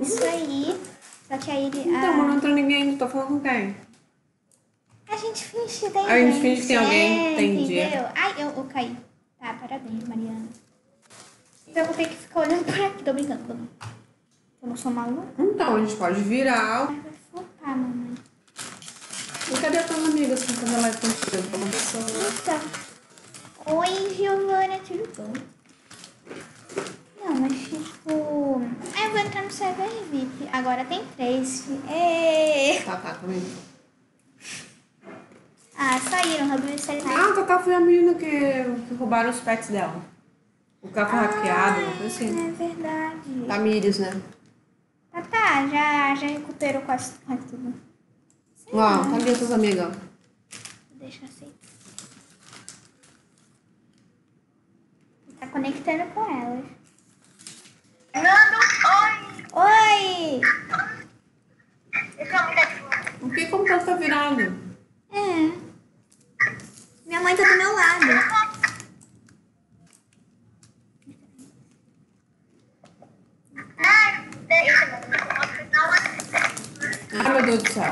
Isso aí. Só que aí ele. Então, ah, mas não entrou ninguém ainda, tô falando com quem? A gente finge que tem A gente finge que tem alguém, é, entendi. Entendeu? Ai, eu, eu caí. Tá, parabéns, Mariana. Então eu vou ter que ficar olhando por aqui. Tô brincando. tô- Eu não sou maluca. Então, a gente pode virar. Ai, vai flopar, mamãe. E cadê a tua amiga assim, quando ela é contigo? Então. Oi, Giovana, tudo bom? Mas tipo. Ah, eu vou entrar no server VIP. Agora tem três. Ê! Tá, tá, comigo. Ah, saíram, Serena. Ah, a Tatá foi a menina que, que roubaram os pets dela. O carro hackeado, uma coisa assim. É verdade. Tamires, né? Tá, tá, já, já recuperou quase, quase tudo. Sei lá. tá ali as tuas amigas. Deixa assim. Tá conectando com elas. Nando, oi! Oi! Esse é o telefone. Por que como tá virado? É. Minha mãe tá do meu lado. Ai, meu Deus do céu.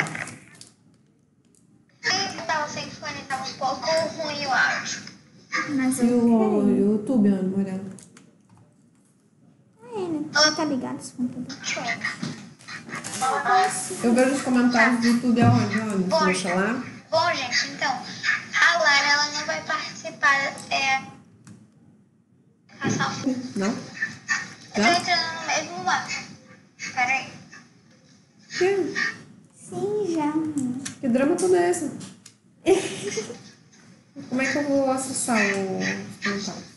eu tava sem fone, tava um pouco ruim o áudio. Mas E eu o, e o YouTube, Ana Morena? É? Você tá ligado esse computador? Eu vejo os comentários do YouTube aonde, Ana? Bom. Você deixa lá? Bom, gente, então, a Lara, ela não vai participar, é... Passar o... Não? Eu tô entrando no mesmo mapa. Peraí. Que, Sim, já. que drama todo é esse? Como é que eu vou acessar os comentários?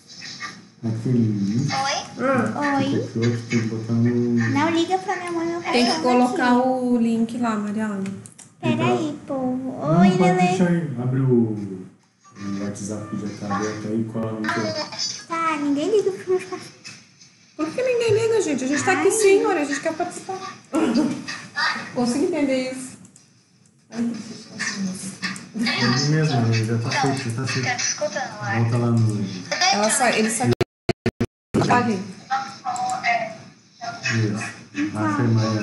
Link Oi? Ah, Oi. tem que botar no. Não liga pra minha mãe, eu tem que colocar aqui. o link lá, Mariana. Peraí, povo. Não, Oi, pode Lele. aí. Abre o, o WhatsApp que já tá aberto aí e cola no teu. Tá, ninguém liga meus cafés. Por que ninguém liga, gente? A gente tá aqui sim, olha, a gente quer participar. Consigo entender isso. Ai, mesmo, né? já tá feito, já tá feito. Tá escutando, Lara? Volta lá no. Ela só, ele só... Ali. Isso. Afirma aí.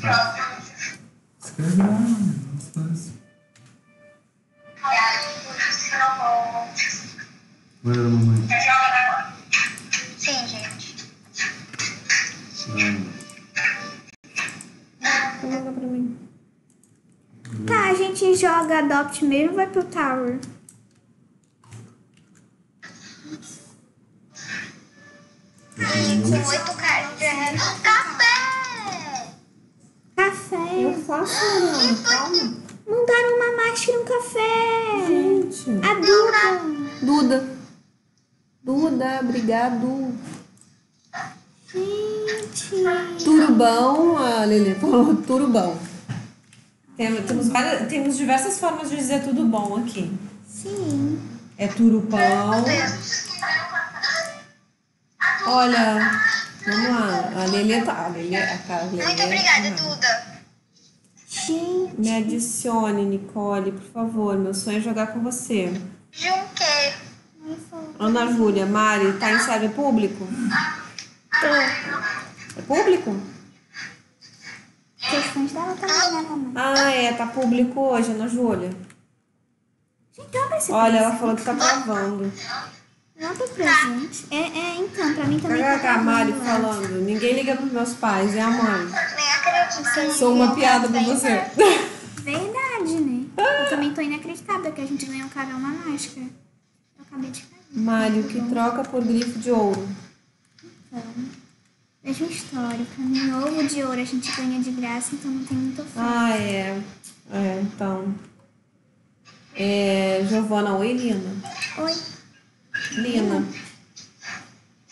Fácil. Escreve lá. Manda pra mamãe. Sim, gente. Manda pra mim. Tá, a gente joga Adopt mesmo vai pro Tower. Com oito reais. Café! Café. Eu faço, Mariana, calma. Mandaram uma máscara e um café. Gente. A Duda. Duda. Duda, obrigado. Gente. Turubão, a Lelê falou turubão. Tem- Temos, várias, temos diversas formas de dizer tudo bom aqui. Sim. É turupão. Deus. Olha, vamos lá. A Lelê tá. A Lelê, a cara, Lelê, Muito obrigada, tá. Duda. Gente. Me adicione, Nicole, por favor. Meu sonho é jogar com você. Junquei. Ana Júlia, Mari, tá em serve público? É público? Questões dela também, né, mamãe? Ah, é, tá público hoje, Ana Júlia. Gente, olha ela falou que tá travando. Olha o presente. É, é, então, pra mim também tá Caraca, a Mari travando. falando. Ninguém liga pros meus pais, é a mãe. Nem acredito. Sou uma piada pra você. Verdade, né? Eu também tô inacreditável que a gente ganhou um cara uma máscara. Eu acabei de cair. Mário, que troca por grifo de ouro. Então, veja o histórico. Em ovo de ouro a gente ganha de graça, então não tem muito fé. Ah, é. É, então. É, Giovana, oi, Lina. Oi, Lina.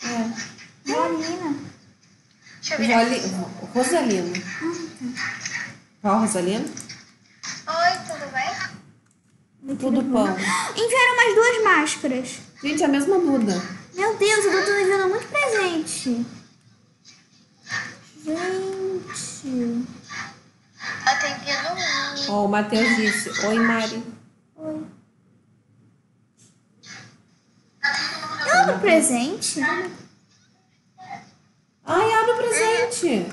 É. Violina. Deixa eu virar. Rosalina. Qual Rosalina? Oi, tudo bem? Tudo pão. Enviaram mais duas máscaras. Gente, é a mesma Duda. Meu Deus, eu tô enviando muito presente. Gente. Eu tenho que ir dormir. Ó, o Matheus disse. Oi, Mari. Oi. Eu amo presente? Ai, abre o presente.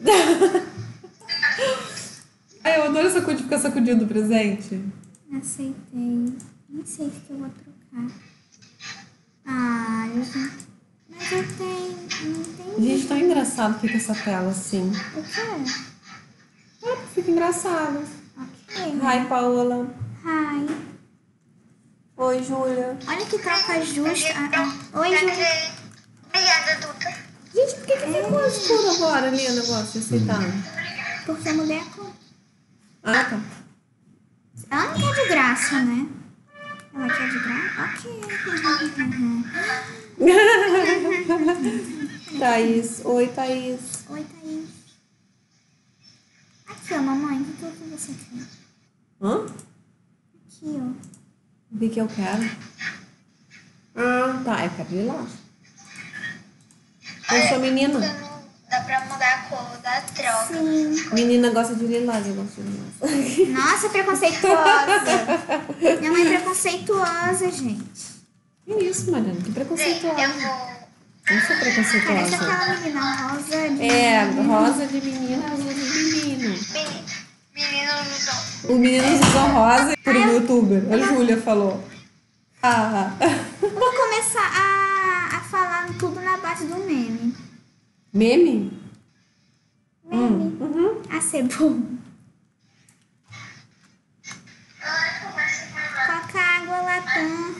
Ai, eu adoro essa coisa de ficar sacudindo o presente. Aceitei. Nem sei o que eu vou trocar. Ah, eu já... Mas eu tenho... Não entendi. Gente, tão engraçado fica essa tela assim. O quê? Ah, fica engraçado. Ok. Hi, Paola. Hi. Oi, Júlia. Olha que troca justa. Ah. Oi, Júlia. Obrigada, Duda. Gente, por que, que ficou escuro agora ali o negócio de aceitar? Porque eu mudei a cor. Ah, tá. Ela não quer de graça, né? Ela quer de graça? Ok. Thaís. Oi, Thaís. Oi, Thaís. Aqui, ó, mamãe. O que, que você quer? Hã? Aqui, ó. O que, que eu quero? Ah, tá. Eu quero lilás. Eu sou menina. Dá pra mudar a cor da troca. Sim. Menina gosta de lilás, eu gosto de lilás. Nossa, preconceituosa. Minha mãe é preconceituosa, gente. Que isso, Mariana? Que preconceituosa. eu vou. Eu sou Parece preconceituosa. aquela menina rosa de... É, rosa de menina, azul de menino. Meni- Meninos. O menino usou rosa por um youtuber. A Júlia falou. Ah, vou começar a, a falar tudo na base do meme. meme? Meme. Uhum. A ser bom. Coca água latão.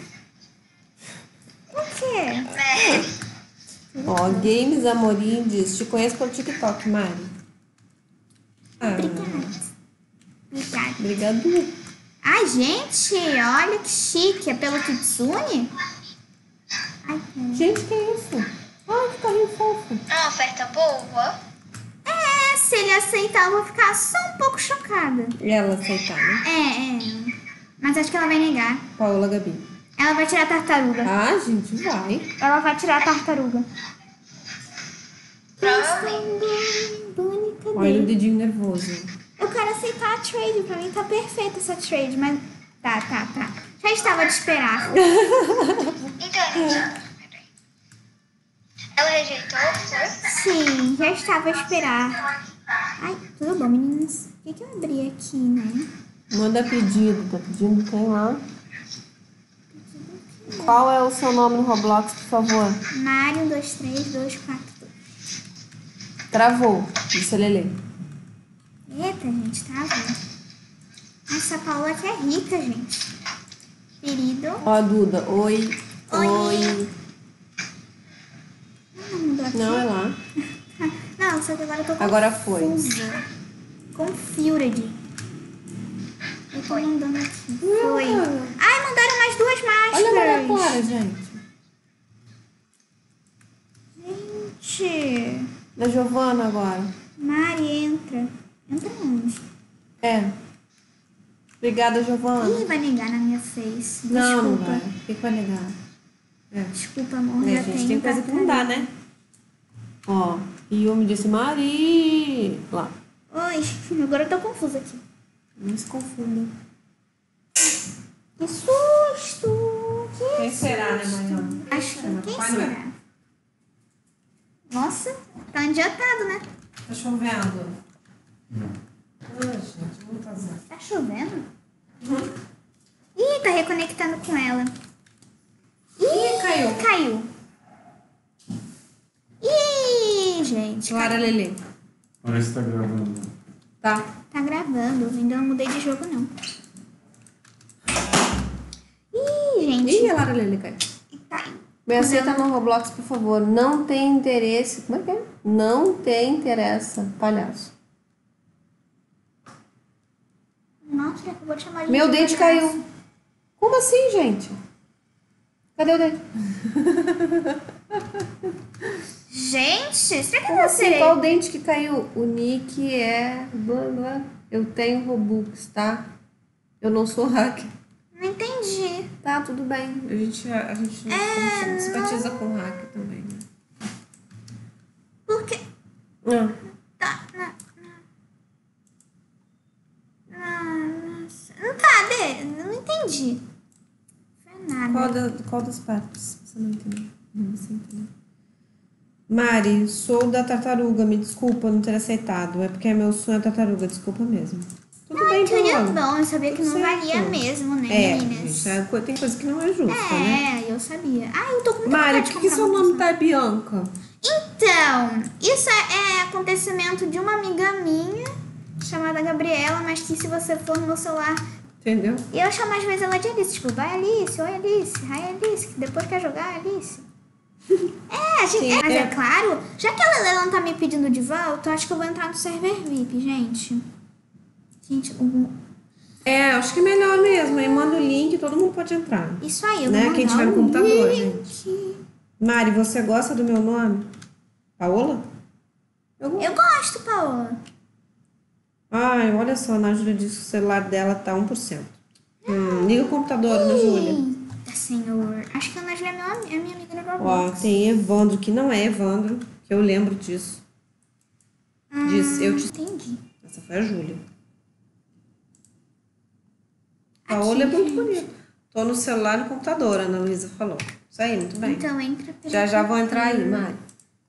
O quê? Ó, Games Amorim diz, te conheço pelo TikTok, Mari. Ah, Obrigada. Obrigado. Ai, gente, olha que chique. É pelo Kitsune? Ai. Gente, que isso? Ai, que carrinho fofo. É uma oferta boa. É, se ele aceitar, eu vou ficar só um pouco chocada. Ela aceitar, né? É, é. Mas acho que ela vai negar. Paola Gabi. Ela vai tirar a tartaruga. Ah, gente, vai. Ela vai tirar a tartaruga. Olha o dedinho nervoso. Eu quero aceitar a trade. Pra mim tá perfeita essa trade, mas. Tá, tá, tá. Já estava de esperar. Então, gente. Ela rejeitou? Foi? Sim, já estava a esperar. Ai, tudo bom, meninas? O que, que eu abri aqui, né? Manda pedido, tá pedindo quem lá? Qual é o seu nome no Roblox, por favor? Mário 23242. Travou, disse a Lelê. Eita, gente, tá vendo? Essa Paola aqui é rica, gente. Querido. Ó, a Duda, oi. Oi. Oi. Ah, não aqui. Não, é lá. Não, só que agora eu tô Agora foi. Confused. Eu tô mandando aqui. Foi. Ai, mandaram mais duas Olha a máscaras. Clara, gente. Gente. Da Giovana agora. Mari, entra. Entra onde? É. Obrigada, Giovana. Ih, vai negar na minha face. Desculpa. Não, não vai. O que vai negar? É. Desculpa, amor. É, já gente, tem coisa que não dá, né? Ó, Yumi disse Mari. Lá. Oi, agora eu tô confusa aqui. Não se confunda. Que susto! Que Quem será, né, Mariana? Acho que quem Papai será? Noel. Nossa, tá adiantado, né? Tá chovendo. Não. Ai, gente, vamos casar. Tá chovendo? Ih, tá reconectando com ela. Ih, caiu. Caiu. Ih, gente. Clara Lelê. Parece que tá gravando. Tá. Tá gravando. Ainda não mudei de jogo, não. Ih, gente. Ih, a Lara Lelê caiu. Caiu. Me aceita no Roblox, por favor. Não tem interesse. Como é que é? Não tem interessa, palhaço. Já acabou de chamar de Meu de dente caiu. Como assim, gente? Cadê o dente? Gente, será que Como eu assim? Qual dente que caiu? O nick é. blá, blá. Eu tenho Robux, tá? Eu não sou hacker. Não entendi. Tá, tudo bem. A gente, a gente É, simpatiza com hacker também, né? Por quê? Ah, Tá, não, não. Não, nossa. Não tá, Dê, não entendi. Foi nada. qual, da, qual das partes? Você não entendeu? Não, você entendeu. Mari, sou da tartaruga, me desculpa não ter aceitado. É porque é meu sonho a tartaruga, desculpa mesmo. Tudo bem, Tudo Paola. bom, eu sabia que não Certo. valia mesmo, né, É, meninas? gente, é tem coisa que não é justa, né? É, eu sabia. Ah, eu tô com Mari, por que, seu nome tá Bianca? Então, isso é, é acontecimento de uma amiga minha, chamada Gabriela, mas que se você for no meu celular... Entendeu? E eu chamo às vezes ela de Alice, tipo, vai Alice, oi Alice, hi Alice, que depois quer jogar Alice. É, a gente, Sim, é, mas é. é. claro, já que ela não tá me pedindo de volta, eu acho que eu vou entrar no server VIP, gente. Gente, o- É, acho que é melhor mesmo. Aí manda o link, todo mundo pode entrar. isso aí, eu Né, vou quem tiver no computador, link. Mari, você gosta do meu nome? Paola? Eu. Eu gosto, Paola. Ai, olha só, a Júlia disse que o celular dela tá 1%. Hum, liga o computador, Ana Júlia. Eita, senhor. Acho que a Ana Júlia é minha, é minha amiga no Ó, Roblox. tem Evandro, que não é Evandro, que eu lembro disso. Diz, eu te... Entendi. Essa foi a Júlia. Paola é muito bonita. Tô no celular e no computador, a Ana Luísa falou. Isso aí, muito bem. Então entra Já já vou entrar aí, Mari.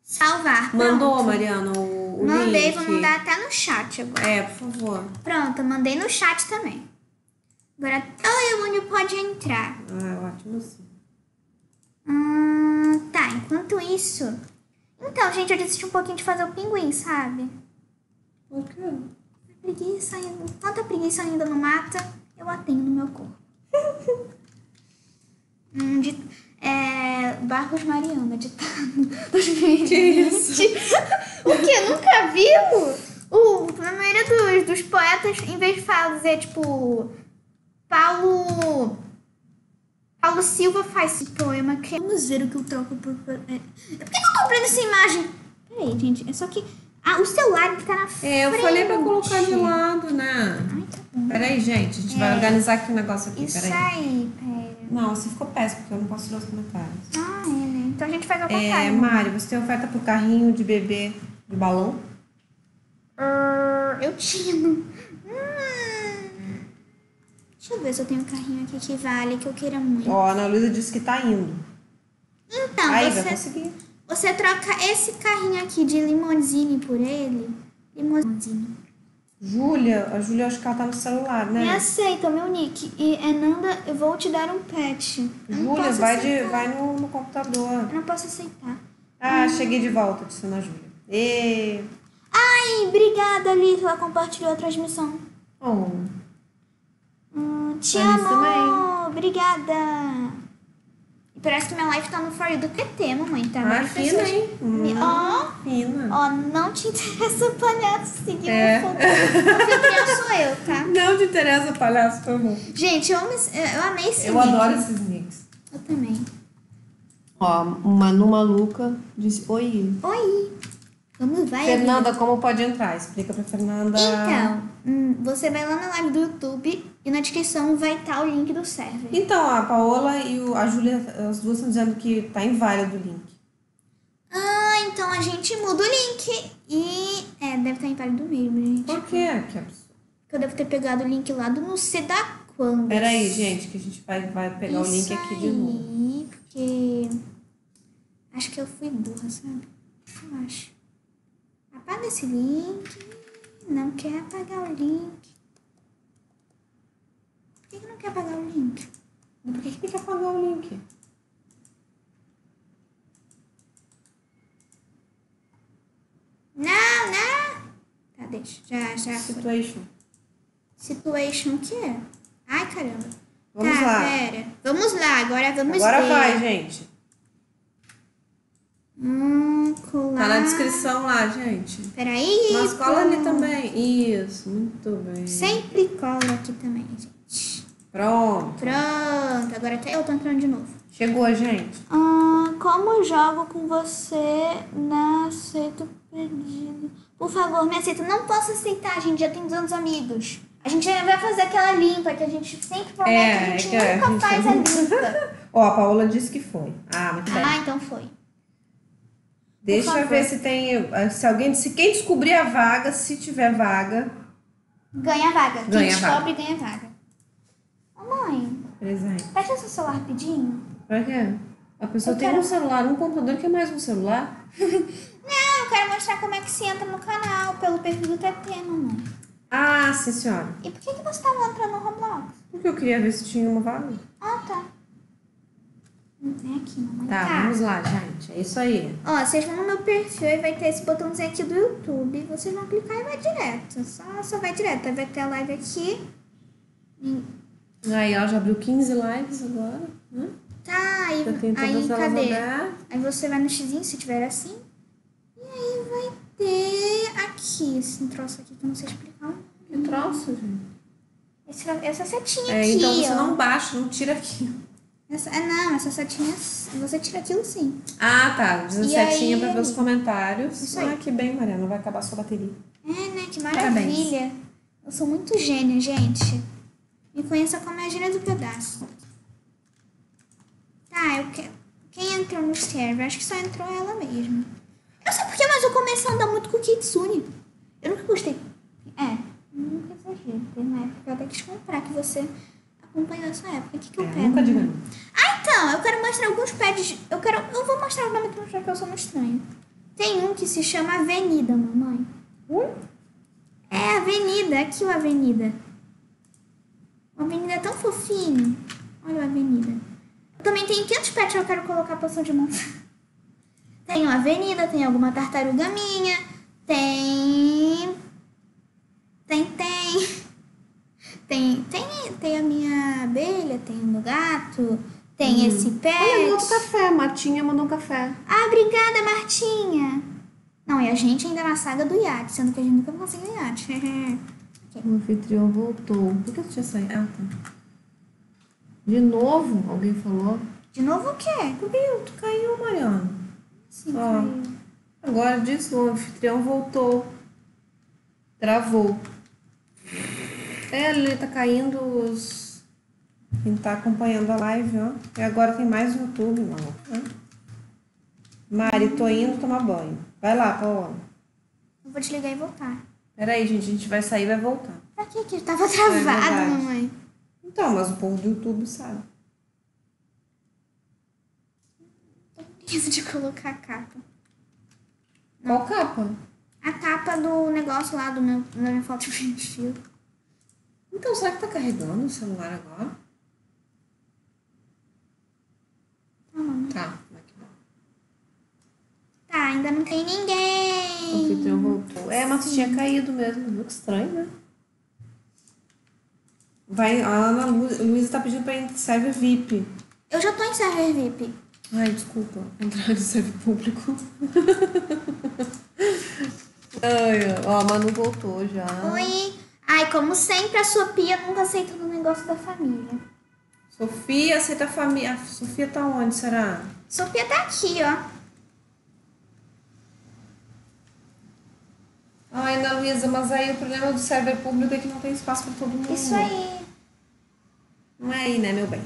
Salvar. Mandou, Pronto. Mariana, o, o Mandei, link. vou mandar até no chat agora. É, por favor. Pronto, mandei no chat também. Agora todo mundo pode entrar. Ah, ótimo sim. Hum, tá, enquanto isso. Então, gente, eu desisti um pouquinho de fazer o pinguim, sabe? Por quê? Preguiça ainda. Tanta preguiça ainda não mata, eu a tenho no meu corpo. hum, de, é, Barros Mariana, ditado 2020. Que isso? o que? Nunca viu? O, na maioria dos, dos poetas, em vez de fazer, tipo, Paulo... Paulo Silva faz esse poema que... Vamos ver o que eu troco por... É, por que eu tô comprando essa imagem? Peraí, gente, é só que... Ah, o celular que tá na frente. É, eu falei pra colocar de lado, né? Ai, tá bom. Peraí, gente, a gente vai organizar aqui o negócio aqui, Isso peraí. aí, pera. Não, você ficou péssimo, porque eu não posso tirar os comentários. Ah, é, né? Então a gente faz ao É, contrário. Mari, você tem oferta pro carrinho de bebê de balão? Ah, eu tinha. Hum. Deixa eu ver se eu tenho um carrinho aqui que vale, que eu queira muito. Ó, a Ana Luísa disse que tá indo. Então, Aí, vai você, conseguir. você troca esse carrinho aqui de limousine por ele. Limousine. Júlia, a Júlia acho que ela tá no celular, Me né? aceita, meu nick. E Enanda, eu vou te dar um pet. Júlia, vai, de, vai no, no computador. Eu não posso aceitar. Ah, cheguei de volta, disse Ana Júlia. E... Ai, obrigada, Alice. Ela compartilhou a transmissão. Oh, Hum, te Alice amo! também. Obrigada! Parece que minha live tá no For You do PT, mamãe. Tá? ah, fina, hein? Hum, Ó, fina. ó, não te interessa o palhaço seguir É. o fogo. Sou eu, tá? Não te interessa, palhaço, por favor. Gente, eu, eu amei esse Eu nick. adoro esses nicks. Eu também. Ó, Manu Maluca disse, oi. Oi! Vamos, vai. Fernanda, como pode entrar? Explica pra Fernanda. Então, hum, você vai lá na live do YouTube e na descrição vai estar o link do server. Então, a Paola e a Júlia, as duas estão dizendo que tá inválido o link. Ah, então a gente muda o link. E. É, deve estar inválido mesmo, gente. Por quê? Que absurdo. Que eu devo ter pegado o link lá do não sei da quando. Peraí, gente, que a gente vai, vai pegar o link Isso aqui de novo. aí, Porque. Acho que eu fui burra, sabe? Eu acho. Apaga esse link. Não quer apagar o link. Por que, que não quer apagar o link? Por que que tem que apagar o link? Não, não! Tá, deixa. Já, já. Situation. Situation o quê? Ai, caramba. Vamos tá, lá. pera. Vamos lá, agora vamos Agora ver. vai, gente. Hum, colar. Tá na descrição lá, gente. Peraí. Mas cola ali também. Isso, muito bem. Sempre cola aqui também, gente. Pronto. Pronto, agora até eu tô entrando de novo. Chegou, gente. Ah, como jogo com você, não aceito pedido. Por favor, me aceita. Não posso aceitar, gente já tem 200 amigos. A gente vai fazer aquela limpa que a gente sempre promete, É, a gente é que a nunca gente faz a limpa. Ó, a Paola disse que foi. Ah, muito bem. ah, então foi. Deixa eu ver se tem. Se alguém. Se quem descobrir a vaga, se tiver vaga. Ganha vaga. Quem Ganha descobre, ganha vaga. Ô, mãe, Presente. fecha seu celular rapidinho. Pra quê? A pessoa Eu tem quero- um celular, um computador que é mais um celular. Não, eu quero mostrar como é que se entra no canal pelo perfil do TT, mamãe. Ah, sim, senhora. E por que, que você tava entrando no Roblox? Porque eu queria ver se tinha uma vaga. Ah, tá. Aqui, mamãe. Tá, vamos lá, gente. É isso aí. Ó, vocês vão no meu perfil e vai ter esse botãozinho aqui do YouTube. Vocês vão clicar e vai direto. Só, só vai direto. Aí vai ter a live aqui. Aí ela já abriu 15 lives agora. Né? Tá, aí, aí cadê? abertas. Aí você vai no xizinho, se tiver assim. E aí vai ter aqui, esse troço aqui que eu não sei explicar. Que troço, gente. Esse, essa setinha É, aqui, então você ó. não baixa, não tira aqui. Essa, é, não, essa setinha, você tira aquilo sim. Ah, tá. Diz a E setinha aí, pra ver os comentários. Isso aí. Ah, que bem, Mariana. Vai acabar a sua bateria. É, né? Que Parabéns. maravilha. Eu sou muito gênia, gente. Me conheça como a gênia do pedaço. Tá, eu quero. Quem entrou no server? Acho que só entrou ela mesmo. Eu não sei porquê, mas eu comecei a andar muito com o Kitsune. Eu nunca gostei. É, nunca exagero. Teve uma época que eu até quis comprar que você acompanhou essa época. O que, que eu É, pego? nunca diga não. Ah, então, eu quero mostrar alguns pads. Eu quero. Eu vou mostrar o nome do porque eu sou muito estranho. Tem um que se chama Avenida, mamãe. É, Avenida. Aqui o Avenida. O Avenida é tão fofinho. Olha o Avenida. Eu também tenho 500 pets que eu quero colocar poção de montanha. Tem o Avenida, tem alguma tartaruga minha. Tem. Tem, tem. Tem, tem, tem a minha abelha, tem o meu gato, tem esse pet. Olha, outro café. Martinha mandou um café. Ah, obrigada, Martinha. Não, e a gente ainda na saga do iate, sendo que a gente nunca conseguiu iate. O anfitrião voltou. Por que você tinha saído? Ah, tá. De novo, alguém falou. De novo o quê? Caiu, tu caiu, Mariana. Sim, Ó. caiu. Agora diz o anfitrião voltou. Travou. É, ali tá caindo os. Quem tá acompanhando a live, ó. E agora tem mais no YouTube, mano. Né? Mari, tô indo tomar banho. Vai lá, Paola. Eu vou desligar e voltar. Peraí, gente, a gente vai sair e vai voltar. Pra que que tava travado, verdade. mamãe? Então, mas o povo do YouTube sabe. Isso de colocar a capa. Qual capa? A capa do negócio lá do meu, da minha foto de perfil. Então, será que tá carregando o celular agora? Tá, mamãe. Tá. aqui. Tá, ainda não tem O ninguém. anfitrião voltou. É, mas tinha caído mesmo. Viu que estranho, né? Vai, a Ana Lu, Luísa tá pedindo pra ir em server VIP. Eu já tô em server VIP. Ai, desculpa. Entrar no server público. Ai, ó, a Manu voltou já. Oi. Ai, como sempre, a sua pia nunca aceita o negócio da família. Sofia, você tá família. A Sofia tá onde, será? Sofia tá aqui, ó. Ai, Ana Luísa, mas aí o problema do server público é que não tem espaço pra todo mundo. Isso aí. Não é aí, né, meu bem?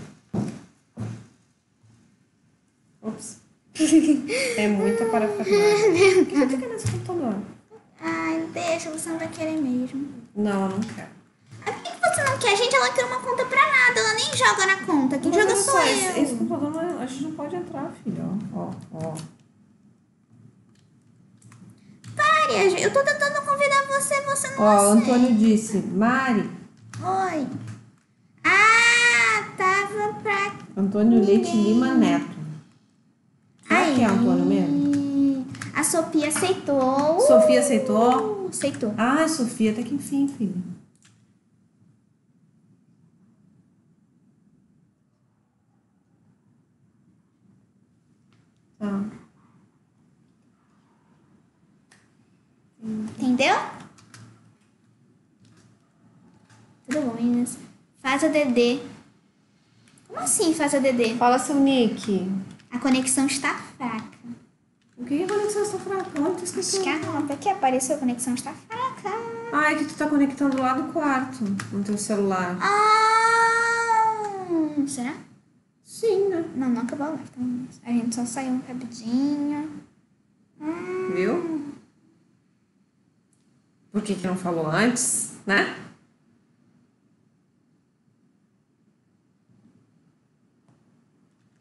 Ops. É muita parafernália. O que quer nesse computador? Ai, deixa, você não vai querer mesmo. Não, eu não quero. Ah, Por que que você não quer? Gente, ela não tem uma conta pra nada. Ela nem joga na conta. Quem Mas joga sou só, eu. Esse, esse computador não é, a gente não pode entrar, filha. Ó, ó, ó. Pare, eu tô tentando convidar você, você não Ó, o aceita. Antônio disse, Mari. Oi. Ah, tava pra... Antônio Leite Lima Neto. Será que é Antônio mesmo? A Sofia aceitou. Sofia aceitou? Aceitou. Ah, Sofia, até que enfim, filha. Tá. Entendeu? Tudo bom, meninas. Faz a DD. Como assim faz a DD? Fala seu nick. A conexão está fraca. O que a conexão está fraca? Onde Acho escrito? que a nota que apareceu a conexão está fraca. Ah, é que tu tá conectando lá do quarto, no teu celular. Ah, será? Sim, né? Não, não acabou a live. Então, a gente só saiu um rapidinho. Hum, Viu? Por que que não falou antes, né?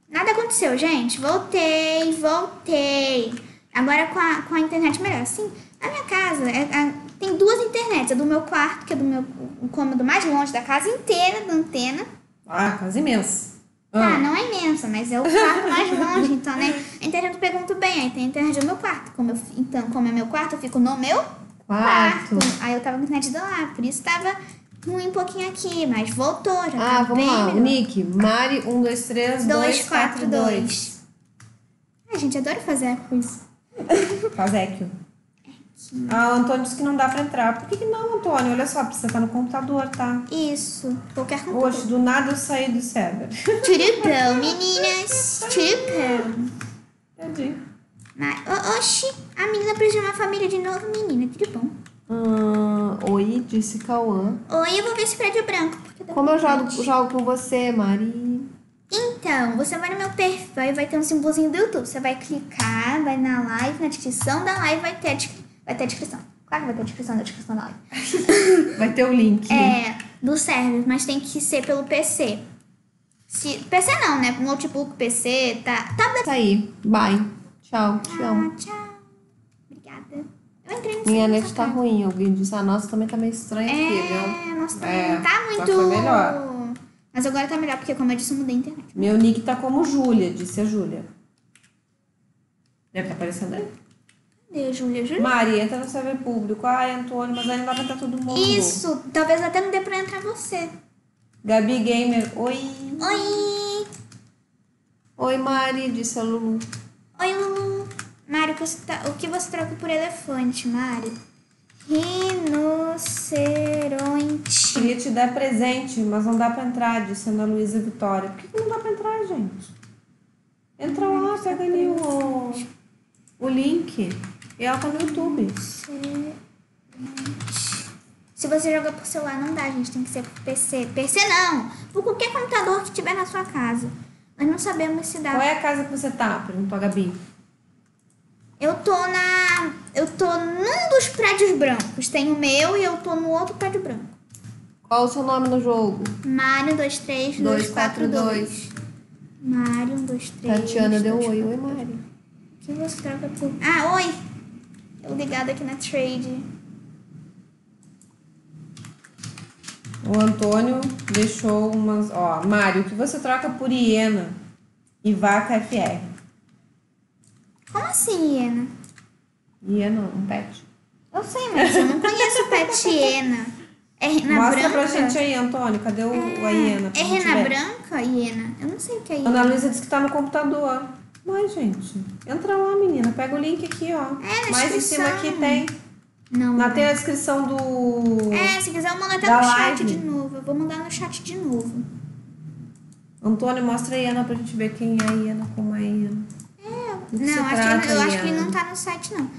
nada aconteceu. gente? Voltei, voltei. Agora com a, com a internet melhor. Assim, a minha casa é- é- tem duas internets. A do meu quarto, que é do meu o cômodo mais longe da casa inteira da antena. Ah, casa imensa. Ah, Ah, não é imensa, mas é o quarto mais longe. Então, né? A internet pegou muito bem. Aí tem a internet do meu quarto. Como eu, então, como é meu quarto, eu fico no meu quarto. quarto. Aí eu tava com a internet do lá. Por isso tava um pouquinho aqui. Mas voltou, já Ah, tá vamos bem lá. Melhor. Nick, Mari, 1, 2, 3, 2, 4, 2. Ai, gente, adoro fazer isso. Faz equio. Ah, o Antônio disse que não dá pra entrar. Por que, que não, Antônio? Olha só, você tá no computador, tá? Isso. Qualquer computador. Hoje, do nada eu saí do server. Turupão, meninas. Turupão. Entendi. Mas, oxi, a menina precisa de uma família de novo, menina. Tudo bom. Hum, oi, disse Cauã. Oi, eu vou ver esse prédio branco. Como eu jogo, jogo com você, Mari? Então, você vai no meu perfil e vai ter um símbolozinho do YouTube. Você vai clicar, vai na live, na descrição da live vai ter, a vai ter a descrição. Claro que vai ter a descrição da descrição da live. Vai ter o link. É, do server, mas tem que ser pelo PC. Se, PC não, né? Notebook, PC, tá. Tablet. Isso aí. Bye. Tchau. Te amo. Ah, tchau. Entrei Minha net tá ruim. Alguém disse, a nossa também tá meio estranha aqui, viu? É, nossa, tá, É, tá muito. foi melhor. Mas agora tá melhor, porque como eu disse, eu mudei a internet. Meu nick tá como Júlia, disse a Júlia. Deve estar aparecendo aí. Cadê, Júlia? Júlia? Mari, entra no server público. Ai, Antônio, mas aí não dá pra entrar todo mundo. Isso, talvez até não dê pra entrar você. Gabi Gamer, oi. Oi! Oi, Mari, disse a Lulu. Oi, Lulu. Mário, o que você tá- o que você troca por elefante, Mário? Rinoceronte. Queria te dar presente, mas não dá pra entrar, disse a Ana Luísa Vitória. Por que, que não dá pra entrar, gente? Entra lá, pega ali o, o link. E ela tá no YouTube. Se você joga por celular, não dá, gente. Tem que ser por PC. PC não! Por qualquer computador que tiver na sua casa. Nós não sabemos se dá. Qual é a casa que você tá? Perguntou a Gabi. Eu tô na. Eu tô num dos prédios brancos. Tem o meu e eu tô no outro prédio branco. Qual o seu nome no jogo? Mário 23242. Mário 123. Tatiana deu oi. Oi, Mari. O que você troca por. Ah, oi! Eu ligado aqui na trade. O Antônio deixou umas. Ó, Mário, o que você troca por hiena e vaca FR? Como assim, Iena? Hiena, um pet. Eu sei, mas eu não conheço Pet Hiena. É rena Mostra branca? pra gente aí, Antônio. Cadê o, a hiena? É ver? branca, Hiena? Eu não sei o que é Ana hiena. Luísa disse que tá no computador. Mas, gente, entra lá, menina. Pega o link aqui, ó. É, na Mais em cima aqui tem. Não. Na, não. tem a descrição do. É, se quiser eu mando até no chat live. de novo. Eu vou mandar no chat de novo. Antônio, mostra a hiena pra gente ver quem é a hiena, como é a hiena. Do Não, acho que, eu acho que ele não tá no site, não.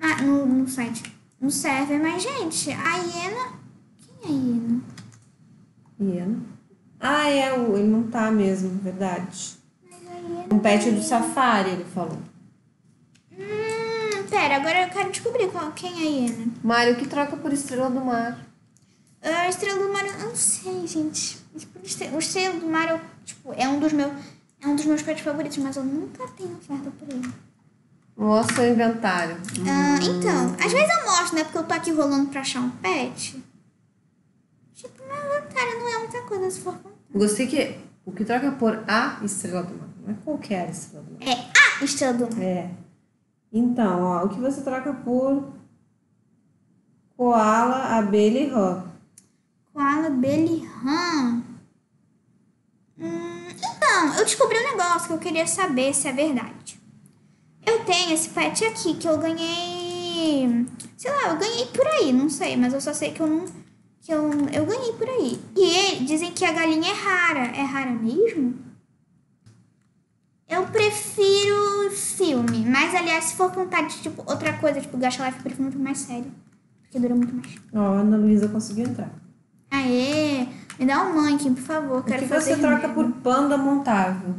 Ah, no, no site. No server. Mas, gente, a hiena... Quem é a hiena? Hiena. Ah, é, o- ele não tá mesmo, verdade. Mas a hiena... Um pet do safari, ele falou. Hum, pera, agora eu quero descobrir qual, quem é a hiena. Mário, que troca por estrela do mar? A Estrela do Mar, eu não sei, gente. Tipo, O Estrela do Mar, eu, tipo, é um dos meus... É um dos meus pets favoritos, mas eu nunca tenho oferta por ele. Mostra o inventário. Ah, então, às vezes eu mostro, né? Porque eu tô aqui rolando pra achar um pet. Tipo, meu inventário não é muita coisa se for contar. Gostei que o que troca por a estrela do mar. Não é qualquer estrela do mar. É a Estrela do Mar. É. Então, ó, o que você troca por koala, abelha e rã? Koala Belly Ram. Hum, então, eu descobri um negócio que eu queria saber se é verdade. Eu tenho esse pet aqui que eu ganhei. Sei lá, eu ganhei por aí, não sei, mas eu só sei que eu não. Que eu, eu ganhei por aí. E ele- dizem que a galinha é rara. É rara mesmo? Eu prefiro filme. Mas, aliás, se for contar de tipo, outra coisa, tipo Gacha Life, eu prefiro muito mais sério. Porque dura muito mais. Ó, a Ana Luísa conseguiu entrar. Aê! Me dá um monkey, por favor. O Quero que fazer você troca mesmo. por panda montável?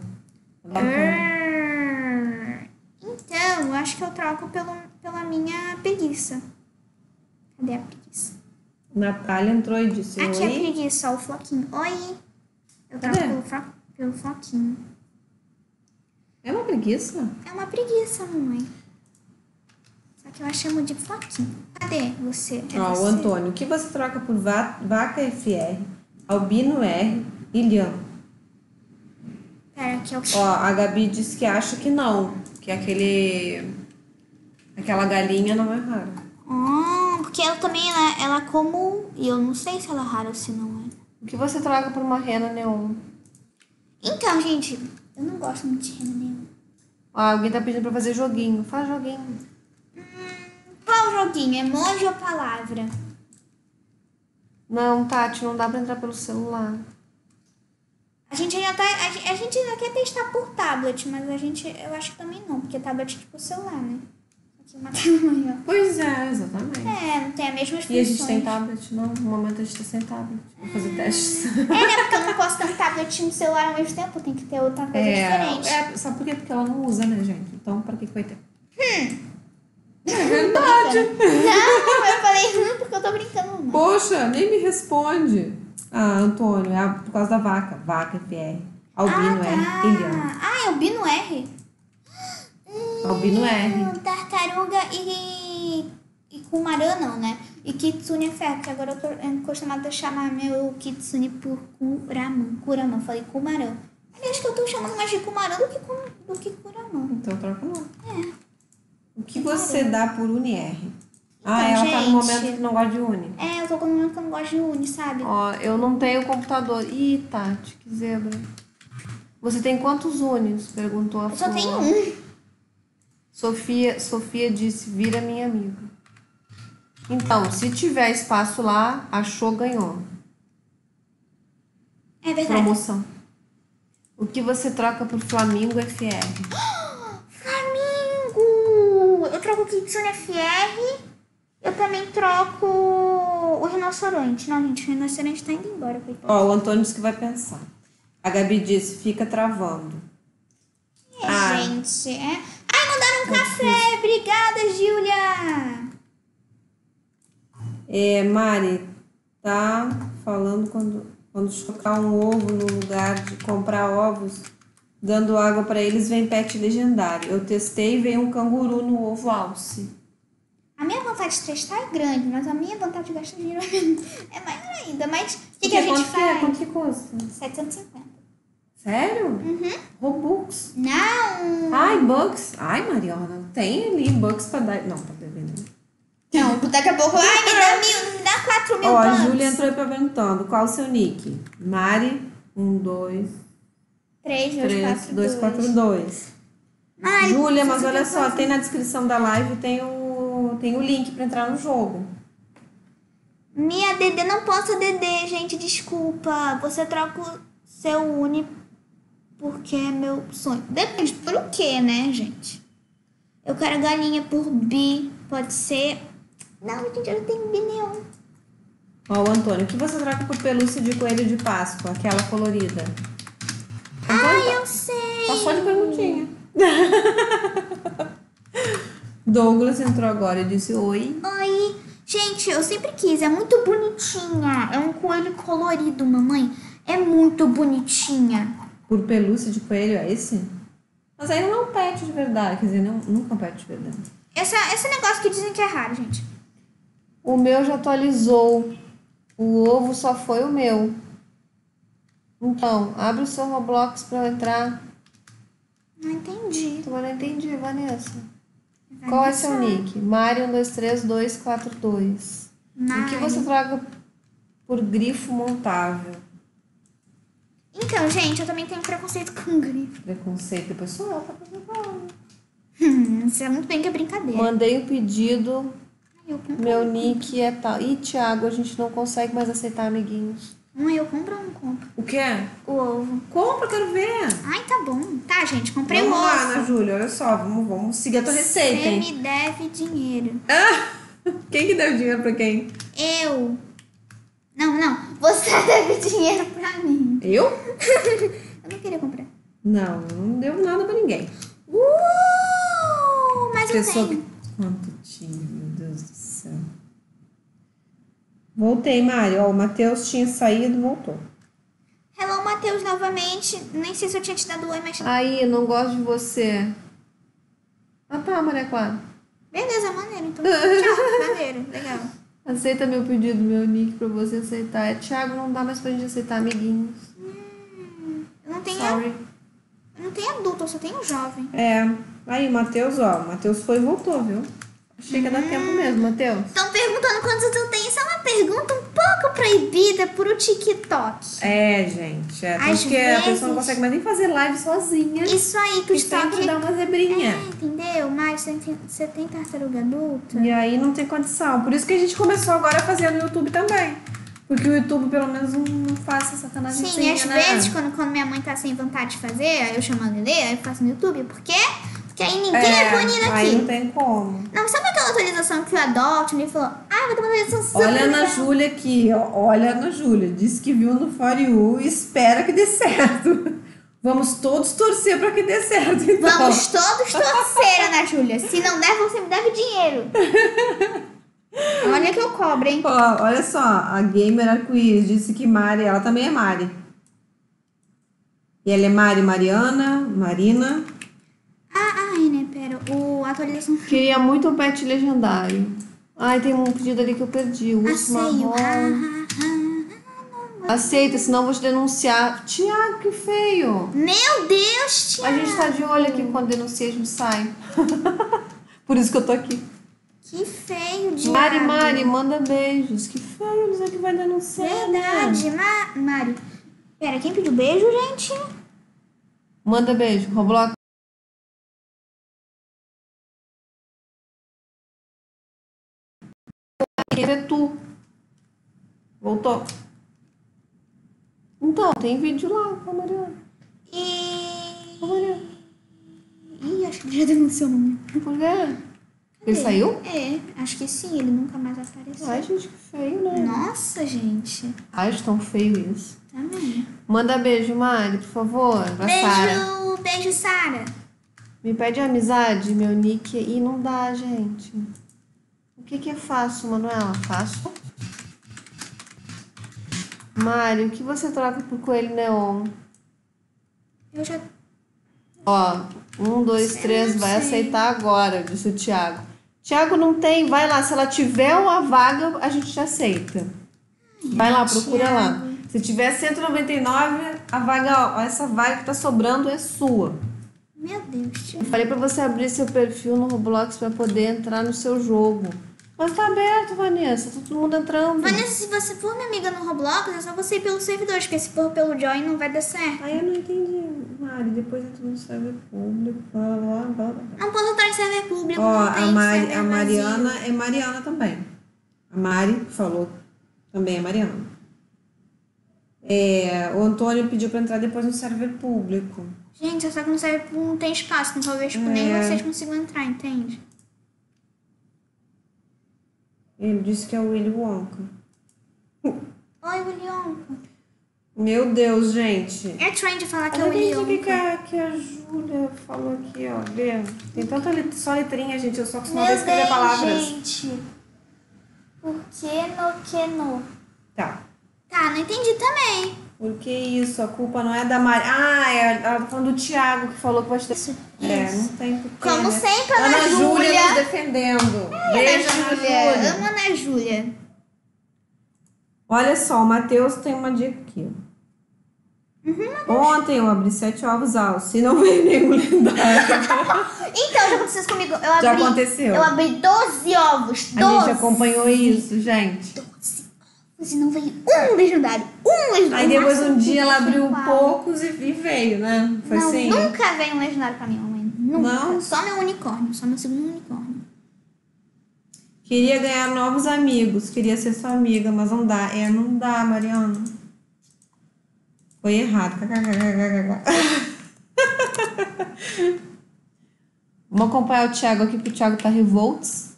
Arr. Então, eu acho que eu troco pelo, pela minha preguiça. Cadê a preguiça? Natália entrou e disse Aqui é a oi. preguiça, ó, o floquinho. Oi! Eu troco Cadê? pelo, fro- pelo floquinho. É uma preguiça? É uma preguiça, mamãe. Só que eu chamo de floquinho. Cadê você? É Ó, você? o Antônio. O que você troca por va vaca FR, albino R e leão? Pera, que eu... Ó, a Gabi disse que acha que não. Que aquele... Aquela galinha não é rara. Ah, porque ela também, ela, ela é comum. E eu não sei se ela é rara ou se não é. O que você troca por uma rena neon? Então, gente, eu não gosto muito de rena nenhuma. Ó, alguém tá pedindo pra fazer joguinho. Faz joguinho. Qual joguinho? Emoji ou palavra? Não, Tati, não dá pra entrar pelo celular. A gente ainda tá. A, a gente ainda quer testar por tablet, mas a gente. Eu acho que também não, porque tablet é tipo celular, né? Aqui uma tela maior. Pois é, exatamente. É, não tem as mesmas E a gente tem tablet? Não, no momento a gente tá sem tablet. Vou fazer testes. É, né? Porque eu não posso ter um tablet e um celular ao mesmo tempo, tem que ter outra coisa diferente. é, sabe por quê? Porque ela não usa, né, gente? Então, pra que que vai ter? Verdade. Não, eu falei hum porque eu tô brincando. Não. Poxa, nem me responde. Ah, Antônio, é por causa da vaca. Vaca, FR. Albino ah, R tá. leão. Ah, é o Bino R. Albino R. Hum, Tartaruga e. E Kumarã não, né? E Kitsune é ferro, porque agora eu tô acostumada a chamar meu Kitsune por Kuraman. Kuraman, falei Kumarã. Aliás, que eu tô chamando mais de Kumarã do que, do que Kuraman. Então troca não. É. O que você dá por UniR? Ah, Então, ela tá no gente. momento que não gosta de Uni. É, eu tô com um momento que eu não gosto de Uni, sabe? Ó, eu não tenho computador. Ih, Tati, que zebra. Você tem quantos Unis? Perguntou a Eu só tenho um. Sofia, Sofia disse, vira minha amiga. Então, se tiver espaço lá, achou, ganhou. É verdade. Promoção. O que você troca por Flamingo FR? Troco o Kitsune FR. Eu também troco o rinoceronte. Não, gente, o rinoceronte tá indo embora, coitado. Ó, o Antônio disse que vai pensar. A Gabi disse, fica travando. É, Ah. gente. É. Ai, mandaram um café! Obrigada, Júlia! É, Mari, tá falando quando, quando chocar um ovo no lugar de comprar ovos, dando água pra eles, vem pet legendário. Eu testei e veio um canguru no ovo alce. A minha vontade de testar é grande, mas a minha vontade de gastar dinheiro é maior ainda. Mas o que, que a gente quanto que é? faz? Quanto que custa? 750. Sério? Uhum. Robux. Não! Ai, Bucks. Ai, Mariana, tem ali Bucks pra dar. Não, tá devendo. Não, daqui a pouco. Ai, me dá mil, me dá 4 mil Ó, a bucks. Júlia entrou aí perguntando qual o seu nick? Mari, 1, 2, 3, 2, 3, 4, 2, 4, 2. Ai, Júlia, mas olha só, tem na descrição da live, tem o, tem o link pra entrar no jogo. Minha DD não posso DD, gente, desculpa. Você troca o seu Uni porque é meu sonho. Depende por o que, né, gente? Eu quero galinha por bi, pode ser. Não, gente, eu não tenho bi nenhum. Ó, o Antônio, o que você troca por pelúcia de coelho de Páscoa, aquela colorida? Ai, eu sei. Tá só de perguntinha. Douglas entrou agora e disse oi. Oi. Gente, eu sempre quis, é muito bonitinha. É um coelho colorido, mamãe. É muito bonitinha. Por pelúcia de coelho, é esse? Mas aí não é um pet de verdade, quer dizer, não, nunca é um pet de verdade. Essa, esse negócio que dizem que é raro, gente. O meu já atualizou. O ovo só foi o meu. Então, abre o seu Roblox pra eu entrar. Não entendi. Eu não entendi, Vanessa. Qual é seu nick? Mari 123242. O que você troca por grifo montável? Então, gente, eu também tenho preconceito com grifo. Preconceito, depois sou eu, tá falando. Hum, Isso é muito bem que é brincadeira. Mandei o pedido, Ai, meu nick é tal. Ih, Thiago, a gente não consegue mais aceitar amiguinhos. Mãe, eu compro ou não compro? O quê? O ovo. Compra, quero ver. Ai, tá bom. Tá, gente, comprei vamos o lá, ovo. Ana Júlia, olha só, vamos, vamos seguir a tua receita, Você hein? me deve dinheiro. Ah, quem que deu dinheiro pra quem? Eu. Não, não. Você deve dinheiro pra mim. Eu? Eu não queria comprar. Não, eu não devo nada pra ninguém. Uh! Mas eu Pessoa tenho. que... Quanto tinha, meu Deus do céu. Voltei, Mari. Ó, o Matheus tinha saído, voltou. Hello, Matheus novamente. Nem sei se eu tinha te dado oi, mas. Aí, não gosto de você. Ah tá, Maria Clara. Beleza, maneiro. Então, tchau. maneiro, legal. Aceita meu pedido, meu nick pra você aceitar. É Thiago, não dá mais pra gente aceitar amiguinhos. Eu não tenho, Sorry. eu não tenho adulto, eu só tenho jovem. É. Aí, Matheus, ó. Matheus foi e voltou, viu? Que ia dar tempo mesmo, Matheus. Estão perguntando quantos eu tenho. Isso é uma pergunta um pouco proibida pro TikTok. É, gente. É, Às porque a pessoa vezes- não consegue mais nem fazer live sozinha. Isso aí que o E sempre TikTok. dá uma zebrinha. É, entendeu? Mas você tem, tartaruga adulta? E aí não tem condição. Por isso que a gente começou agora a fazer no YouTube também. Porque o YouTube pelo menos não, faz essa sacanagem. Sim, às vezes, quando, quando minha mãe tá sem vontade de fazer, aí eu chamo a Lelê, aí eu faço no YouTube. Por quê? Porque aí ninguém é, punido Aí não aqui. tem como. Não, sabe aquela atualização que o Adopt me falou? Ah, vai ter uma atualização Olha a Ana legal." Júlia aqui, olha a Ana Júlia. Disse que viu no For You e espera que dê certo. Vamos todos torcer pra que dê certo, então. Vamos todos torcer, Ana Júlia. Se não der, você me deve dinheiro. Olha que eu cobro, hein? Ó, olha só, a Gamer Arco-Íris disse que Mari, ela também é Mari. E ela é Mari Mariana, Marina. Ah, ai, né, pera. Atualização Queria muito um pet legendário. Ai, tem um pedido ali que eu perdi. O Aceio. Ah, ah, Aceita, senão eu vou te denunciar. Tiago, que feio. Meu Deus, tia. A gente tá de olho aqui quando denuncia, a gente sai. Por isso que eu tô aqui. Que feio, Diabo. Mari, Mari, manda beijos. Que feio dizer que vai denunciar. né? Verdade. Ma Mari. Pera, quem pediu beijo, gente? Manda beijo. Roblox. É tu? Voltou. Então, tem vídeo lá com a Mariana. E... Com a Mariana. Ih, acho que já denunciou o nome. Por? Ele saiu? É, acho que sim, ele nunca mais apareceu. Ai, gente, que feio, né? Nossa, gente. Ai, acho tão feio isso. Também. Manda beijo, Mari, por favor. Pra. Beijo, beijo, Sara. Me pede amizade, meu nick. E não dá, gente. O que que é fácil, Manuela? Fácil. Mário, o que você troca por coelho neon? Eu já... Ó, um, dois, três, vai aceitar agora, disse o Thiago. Thiago não tem, vai lá. Se ela tiver uma vaga, a gente te aceita. Vai lá, procura lá. Se tiver 199, a vaga, ó, essa vaga que tá sobrando é sua. Meu Deus, tia. Eu falei pra você abrir seu perfil no Roblox pra poder entrar no seu jogo. Mas tá aberto, Vanessa. Tá todo mundo entrando. Vanessa, se você for minha amiga no Roblox, é só você ir pelos servidores, porque se for pelo Join não vai dar certo. Aí eu não entendi, Mari. Depois entra no server público. Blá, blá, blá, blá. Não posso entrar em server público, Ó, a, Mari, a vazio. Mariana é Mariana também. A Mari falou também é Mariana. É, o Antônio pediu pra entrar depois no server público. Gente, só que no server público não tem espaço, então talvez tipo, nem É. vocês consigam entrar, entende? Ele disse que é o Willy Wonka. Oi, William. Meu Deus, gente. É trend falar que é Eu o o William. que, a, que a Júlia falou aqui, ó. Vê. Tem tanta let- só letrinha, gente. Eu só Meu escrever Deus, palavras. gente. Por que no que no? Tá. Tá, não entendi também. Por que isso? A culpa não é da Mari. Ah, é, ela tá falando do Thiago que falou que vai te Isso, É, não tem porquê. Como né? sempre, Ana Ana Júlia Júlia. nos defendendo. Ana Beijo, Ana Júlia. Júlia. Amo Ana Júlia. Olha só, o Matheus tem uma dica aqui. Uhum, Ontem eu abri sete ovos altos e não veio nenhum lendário. Então, já aconteceu isso comigo. Eu abri, Já aconteceu. Eu abri 12 ovos. 12. A gente acompanhou isso, gente. 12 ovos e não veio um legendário. Um legendário. Aí depois um dia ela abriu poucos e, e veio, né? Foi não, assim? nunca veio um legendário pra mim. Nunca. Não? Só meu unicórnio. Só meu segundo unicórnio. Queria ganhar novos amigos, queria ser sua amiga, mas não dá. É, não dá, Mariana. Foi errado. Vamos acompanhar o Thiago aqui, porque o Thiago tá revoltos.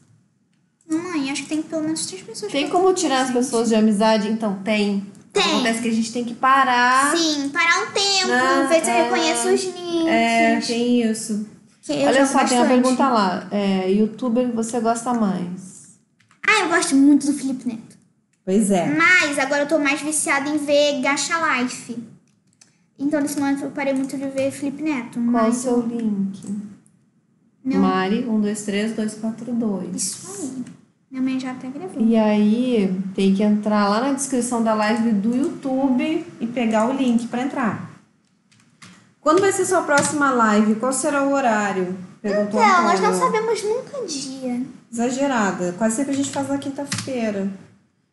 Mamãe, acho que tem pelo menos três pessoas. Tem como tirar as pessoas de amizade? Então, tem. Tem. Acontece que a gente tem que parar. Sim, parar um tempo, Ah, ver se eu é. reconheço os links. É, tem isso. Olha só, tem uma bastante. pergunta lá. É, youtuber que você gosta mais? Ah, eu gosto muito do Felipe Neto. Pois é. Mas agora eu tô mais viciada em ver Gacha Life. Então, nesse momento, eu parei muito de ver Felipe Neto. Qual o seu eu- link? Meu- Mari, 123 242. Isso aí. Minha mãe já até gravou. E aí, tem que entrar lá na descrição da live do YouTube e pegar o link para entrar. Quando vai ser sua próxima live? Qual será o horário? Perguntou Então, nós não sabemos nunca o dia. Exagerada. Quase sempre a gente faz na quinta-feira.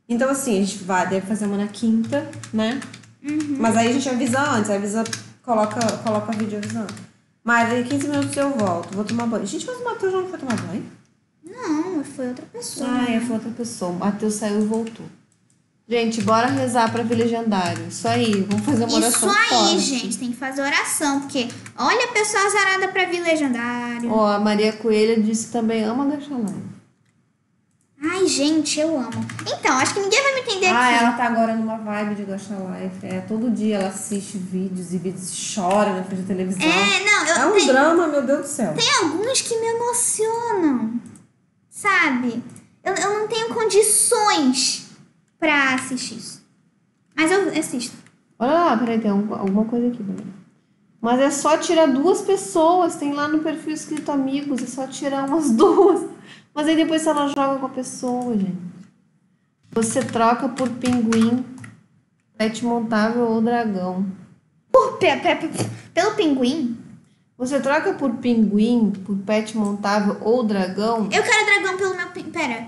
Então, assim, a gente vai, deve fazer uma na quinta, né? Uhum. Mas aí a gente avisa antes, avisa, coloca, coloca vídeo avisando. Mas daqui 15 minutos eu volto, vou tomar banho. Gente, mas o Matheus já não foi tomar banho? Não, foi outra pessoa. Ah, é, foi outra pessoa. O Matheus saiu e voltou. Gente, bora rezar pra vir legendário. Isso aí, vamos fazer uma Isso oração aí, forte. gente. Tem que fazer oração. Porque olha a pessoa azarada pra vir legendário. Ó, a Maria Coelha disse que também ama Gacha Live. Ai, gente, eu amo. Então, acho que ninguém vai me entender Ah, aqui. ela tá agora numa vibe de Gacha Live. É, todo dia ela assiste vídeos e vídeos e chora na frente da televisão. É, não, eu É um tenho, drama, meu Deus do céu. tem alguns que me emocionam. Sabe? Eu, eu não tenho condições pra assistir isso. Mas eu assisto. Olha lá, peraí, tem alguma coisa aqui. Mas é só tirar duas pessoas, tem lá no perfil escrito amigos, é só tirar umas duas. Mas aí depois ela joga com a pessoa, gente. Você troca por pinguim, pet montável ou dragão. Por, pe- pe- pe- pelo pinguim. Você troca por pinguim, por pet montável ou dragão? Eu quero dragão pelo meu. Pera.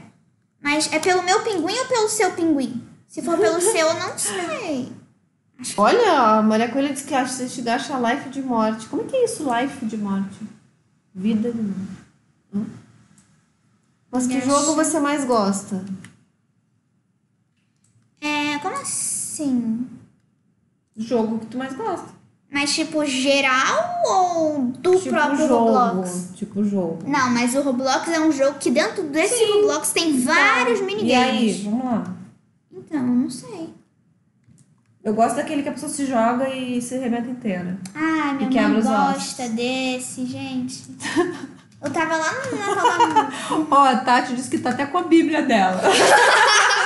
Mas é pelo meu pinguim ou pelo seu pinguim? Se for pelo seu, eu não sei. Olha, a Maria Coelha disse que assiste Gacha Life de morte. Como é que é isso, life de morte? Vida de morte. Mas que jogo você mais gosta? É, como assim? Jogo que tu mais gosta. Mas tipo geral ou do tipo próprio jogo. Roblox? Tipo jogo. Não, mas o Roblox é um jogo que dentro desse Roblox tem vários E minigames. aí, vamos lá. Então, não sei. Eu gosto daquele que a pessoa se joga e se arrebenta inteira. Ah, minha E mãe os gosta desse, gente. Eu tava lá no Natal Ó, a Tati disse que tá até com a Bíblia dela.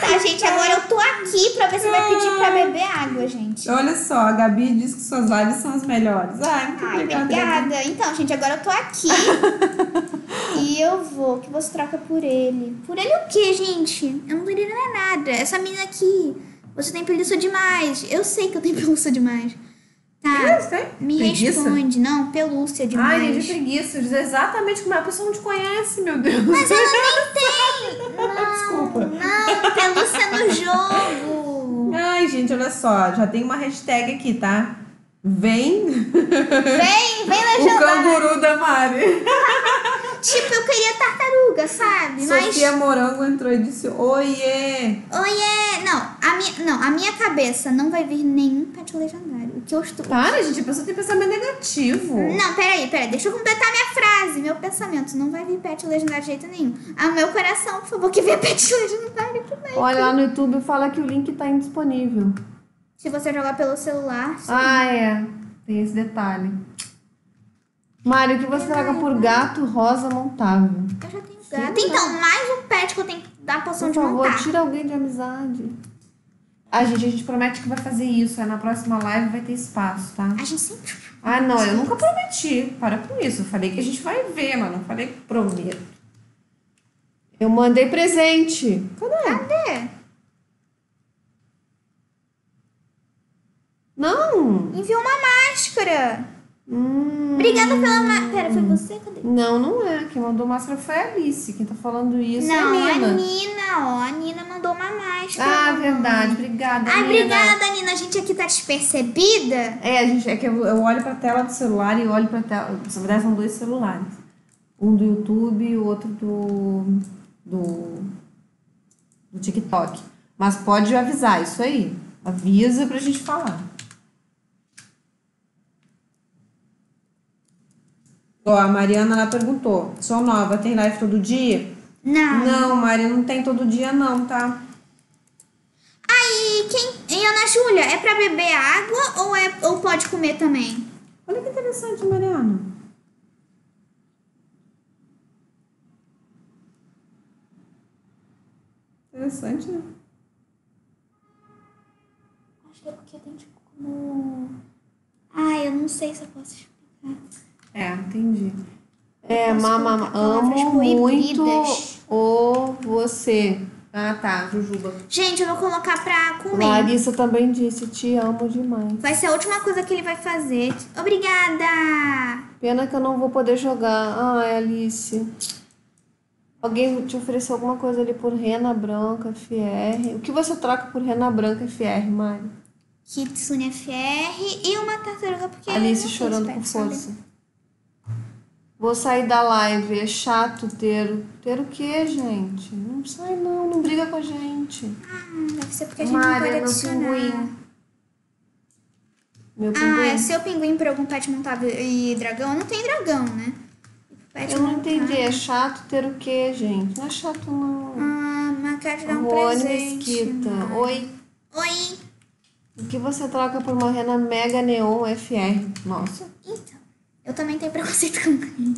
Tá, gente, agora eu tô aqui pra ver se vai pedir pra beber água, gente. Olha só, a Gabi disse que suas lives são as melhores. Ai, muito Ai, obrigada. Gabi. obrigada. Então, gente, agora eu tô aqui. e eu vou, que você troca por ele. Por ele o quê, gente? Eu não tô entendendo é nada. Essa menina aqui, você tem preguiça demais. Eu sei que eu tenho pelúcia demais. Tá, tem me preguiça? responde. Não, pelúcia Ai, demais. entendi preguiça. Exatamente como é. A pessoa não te conhece, meu Deus. Mas ela nem tem. Não, Desculpa. não, pelúcia no jogo. Ai, gente, olha só. Já tem uma hashtag aqui, tá? Vem Vem, vem o legendar. canguru da Mari. Tipo, eu queria tartaruga, sabe? Mas. Sofia Morango entrou e disse, oiê. Oiê! Não a, minha, não, a minha cabeça não vai vir nenhum pet legendário. O que eu estou. Para, gente, a pessoa tem pensamento negativo. Não, peraí, peraí, deixa eu completar minha frase, meu pensamento. Não vai vir pet legendário de jeito nenhum. Ah, meu coração, por favor, que venha pet legendário também. Olha lá no YouTube fala que o link tá indisponível. Se você jogar pelo celular. Ah, é. Tem esse detalhe. Mário, o que você traga por gato rosa montável? Eu já tenho gato. Então, mais um pet que eu tenho que dar poção Por de favor, montar. tira alguém de amizade. A gente, a gente promete que vai fazer isso. Aí na próxima live vai ter espaço, tá? A gente sempre. Ah, não, eu nunca prometi. Para com isso. Eu falei que a gente vai ver, mas não falei que prometo. Eu mandei presente. Cadê? Cadê? Não. Enviou uma máscara. Hum, Obrigada pela máscara. Pera, foi você? Cadê? Não, não é. Quem mandou máscara foi a Alice. Quem tá falando isso Não, é a a Nina. Nina, ó. A Nina mandou uma máscara. Ah, verdade. Obrigada, Ai, Nina. obrigada, Nina. A gente aqui tá despercebida. É, a gente, é que eu, eu olho pra tela do celular e olho pra tela. Na verdade, são dois celulares. Um do YouTube e o outro do. do. do TikTok. Mas pode avisar, isso aí. Avisa pra gente falar. Ó, a Mariana lá perguntou: sou nova, tem live todo dia? Não. Não, Mari, não tem todo dia, não, tá? Aí, quem. E Ana Júlia, é pra beber água ou, é, ou pode comer também? Olha que interessante, Mariana. Interessante, né? Acho que é porque tem tipo como. não sei se eu posso explicar. É, entendi. É, mama, amo muito proibidas. o você. Ah, tá, Jujuba. Gente, eu vou colocar pra comer. Larissa também disse, te amo demais. Vai ser a última coisa que ele vai fazer. Obrigada! Pena que eu não vou poder jogar. Ai, Alice. Alguém te ofereceu alguma coisa ali por rena branca, FR? O que você troca por rena branca, FR, Mari? Kitsune FR e uma tartaruga, porque. Alice chorando pede, força. Vou sair da live. É chato ter. Ter o quê, gente? Não sai não, não briga com a gente. Hum, deve ser porque a gente não pode meu adicionar. pinguim. Meu Ah, pinguim. é seu pinguim pra algum pet montado e dragão? Não tem dragão, né? Pet Eu não montado. entendi. É chato ter o quê, gente? Não é chato, não. Ah, mas quero te dar um Rony presente. Mesquita. Oi. Oi. O que você troca por uma rena Mega Neon FR? Nossa. Então, eu também tenho preconceito com.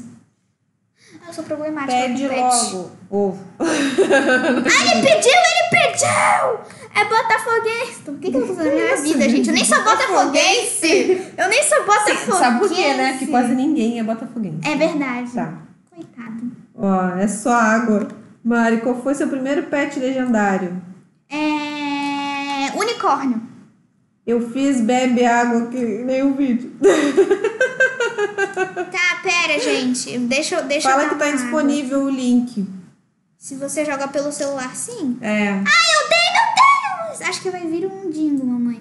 Ah, Eu sou problemática Pede logo. Ovo. Ah, ele pediu, ele pediu! É botafoguense. Por que, que eu tô fazendo na minha vida, gente? Eu nem sou botafoguense. Eu nem sou botafoguense. Sabe por quê, né? Que quase ninguém é botafoguense. É verdade. Tá. Coitado. Ó, é só água. Mari, qual foi seu primeiro pet legendário? É... Unicórnio. Eu fiz bebe água que nem o vídeo. Tá, pera, gente. Deixa, eu- deixa eu Fala dar que tá água. disponível o link. Se você joga pelo celular, sim. É. Ai, eu dei, meu Deus! Acho que vai vir um dingo, mamãe.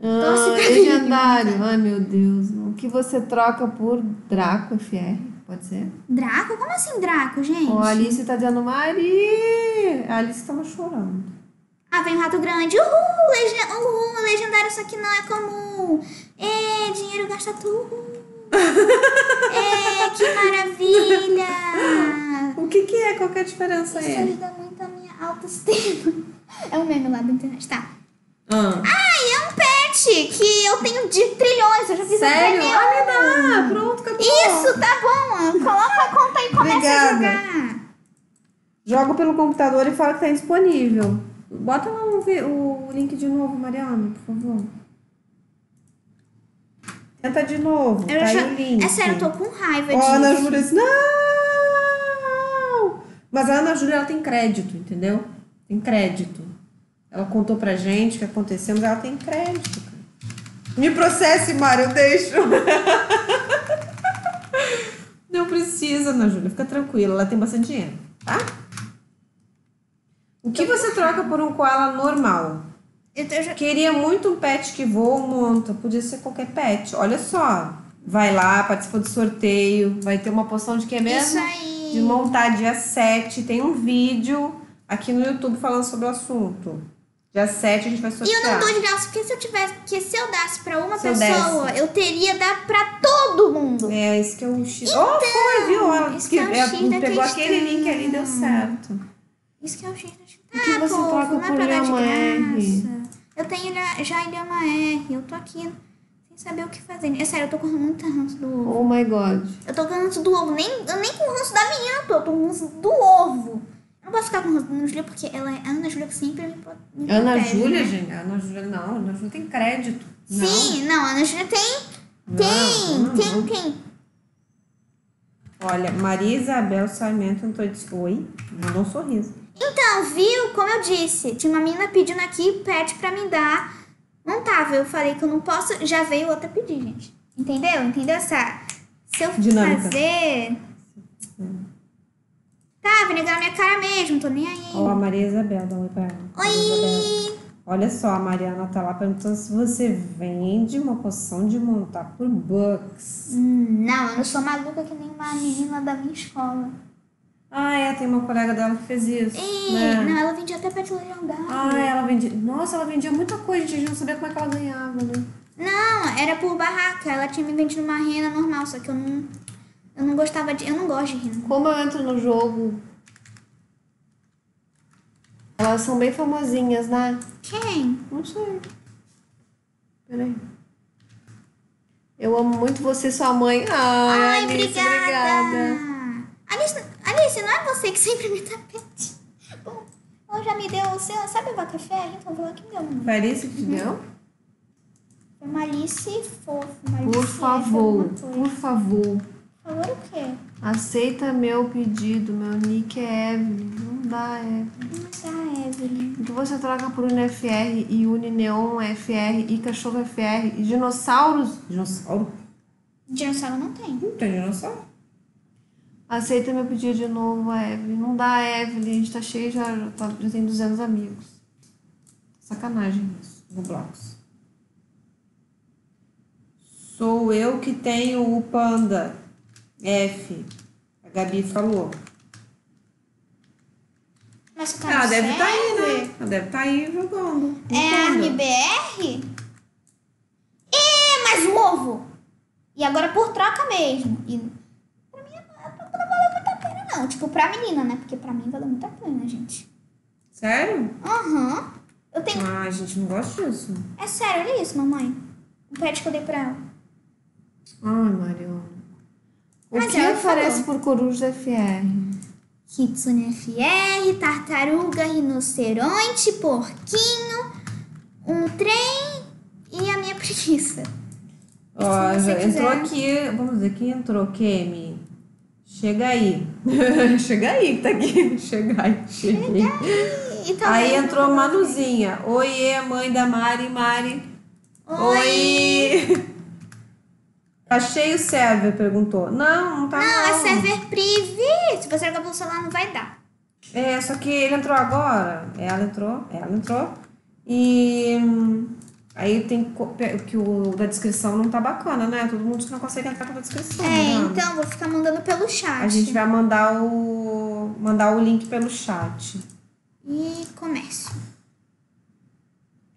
Torce Ah, pra mim, legendário. Ai, meu Deus. O que você troca por Draco FR? Pode ser? Draco? Como assim Draco, gente? Ó, a Alice tá dizendo Mari. A Alice tava chorando. Ah, vem um rato grande. Uhul! Uhul! Legendário, isso aqui não é comum. É, dinheiro gasta tudo. é, que maravilha! O que que é? Qual que é a diferença Isso aí? ajuda muito a minha autoestima. É um meme lá da internet, tá? Ah. Ai, é um pet que eu tenho de trilhões. Eu já fiz Sério? até Ah, me dá. Pronto, acabou. Isso, tá bom. Coloca a conta e começa Obrigada. a jogar. Joga pelo computador e fala que tá indisponível. Bota lá o, o link de novo, Mariana, por favor. Tenta de novo. Eu tá já... aí o link. É sério, eu tô com raiva Ó, disso. a Ana Júlia disse, não! Mas a Ana Júlia, ela tem crédito, entendeu? Tem crédito. Ela contou pra gente o que aconteceu, mas ela tem crédito, cara. Me processe, Mário, eu deixo. Não precisa, Ana Júlia. Fica tranquila, ela tem bastante dinheiro, tá? O que você troca por um koala normal? Eu, eu já... Queria muito um pet que voa ou monta. Podia ser qualquer pet. Olha só. Vai lá, participa do sorteio. Vai ter uma poção de que mesmo? Isso aí. De montar dia 7. Tem um vídeo aqui no YouTube falando sobre o assunto. Dia 7 a gente vai E eu sortear. não dou de graça, porque se eu tivesse, que se eu dasse pra uma Se eu pessoa, eu teria dar pra todo mundo. É, esse que é o X. oh, foi, viu? Ela que, é é, pegou questão. aquele link ali e deu certo. Isso que é o jeito de O que você povo, troca não é por Ilhama R? Eu tenho já Ilhama R, eu tô aqui sem saber o que fazer. É sério, eu tô com muito ranço do ovo. Oh my god. Eu tô com ranço do ovo, nem, eu nem com ranço da menina tô, eu tô com ranço do ovo. Eu não posso ficar com ranço da Ana Júlia, porque ela é Ana Júlia que sempre me, me Ana protege, Júlia, né? gente. Ana Júlia não. Ana Júlia tem crédito. Não. Sim, não, Ana Júlia tem, tem, não, tem, não. tem. Olha, Maria Isabel Sarmento Antônio Oi, mandou um sorriso. Então, viu? Como eu disse, tinha uma menina pedindo aqui pet pra me dar. Não tava, eu falei que eu não posso, já veio outra pedir, gente. Entendeu? Entendeu essa. Se eu Dinâmica. fazer. Tá, vai negar na minha cara mesmo, tô nem aí. Ó, a Maria Isabel, dá um oi pra ela. Oi! Olha só, a Mariana tá lá perguntando se você vende uma poção de montar por bucks. Hum, não, eu não sou maluca que nem uma menina da minha escola. Ah, é, tem uma colega dela que fez isso. Né? não, ela vendia até pet legendário. Ah, ela vendia. Nossa, ela vendia muita coisa, gente. A gente não sabia como é que ela ganhava, né? Não, era por barraca. Ela tinha me vendido uma rena normal, só que eu não. Eu não gostava de. Eu não gosto de rena. Como eu entro no jogo. Elas são bem famosinhas, né? Quem? Não sei. Peraí. Eu amo muito você, sua mãe. Ai, Ai, Alice, obrigada. Alice, Alice, não é você que sempre me dá pet. Bom, ela já me deu o seu. Sabe o café? Então vou lá que deu. Foi Alice que te deu? É Malice fofo. Malice Por F favor, alguma coisa. por favor. Por favor o quê? Aceita meu pedido. Meu nick é Evelyn. Não dá, Evelyn. Mas a Evelyn. Que você troca por UniFR e Unineon FR e Cachorro FR e dinossauros. Dinossauro? Dinossauro não tem. Não tem dinossauro. Aceita meu pedido de novo, Evelyn. Não dá, Evelyn. A gente tá cheio já. Já, tá, já tem 200 amigos. Sacanagem isso. Roblox. Sou eu que tenho o panda. F. A Gabi falou. Mas o Ela deve estar aí, né? Ela deve estar aí jogando. É a. RBR? É, mas o ovo. E agora por troca mesmo. E pra mim não não valeu muito a pena, não. Tipo, pra menina, né? Porque pra mim valeu muito a pena, gente. Sério? Aham. Eu tenho. Ah, a gente não gosta disso. É sério, olha isso, mamãe. O pet que eu dei pra ela. Ai, Mariana. O Mas que ela oferece falou. por Coruja FR? Kitsune FR, tartaruga, rinoceronte, porquinho, um trem e a minha preguiça. Ó, entrou quiser. aqui. Vamos ver quem entrou, Kemi. Chega aí. Chega aí, que tá aqui. Chega aí, cheguei. E também- Aí entrou Manuzinha. Oiê, mãe da Mari, Mari. Oi! Tá cheio o server? Perguntou. Não, não tá Não, não. é server privé. Se você jogar pelo celular, não vai dar. É, só que ele entrou agora. Ela entrou, ela entrou. E hum, aí tem que o da descrição não tá bacana, né? Todo mundo que não consegue entrar pela descrição. É, né? então vou ficar mandando pelo chat. A gente vai mandar o mandar o link pelo chat. E comércio.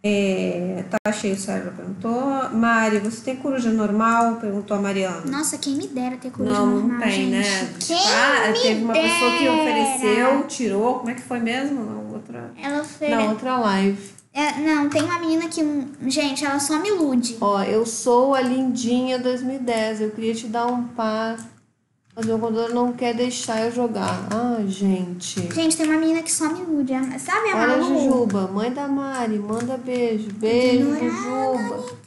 É, tá cheio o server, perguntou. Mari, você tem coruja normal? Perguntou a Mariana. Nossa, quem me dera ter coruja Não, normal, não tem, gente. né? Quem ah, me teve uma pessoa que dera. ofereceu, tirou. Como é que foi mesmo? Na outra, Ela foi... na outra live. É, não, tem uma menina que... hum, Gente, ela só me ilude. Ó, eu sou a Lindinha 2010. Eu queria te dar um par, mas meu computador não quer deixar eu jogar. Ah, gente. Gente, tem uma menina que só me ilude. a- Sabe a Olha a Malu? Jujuba, mãe da Mari, manda beijo. Beijo, Ignorada, Jujuba.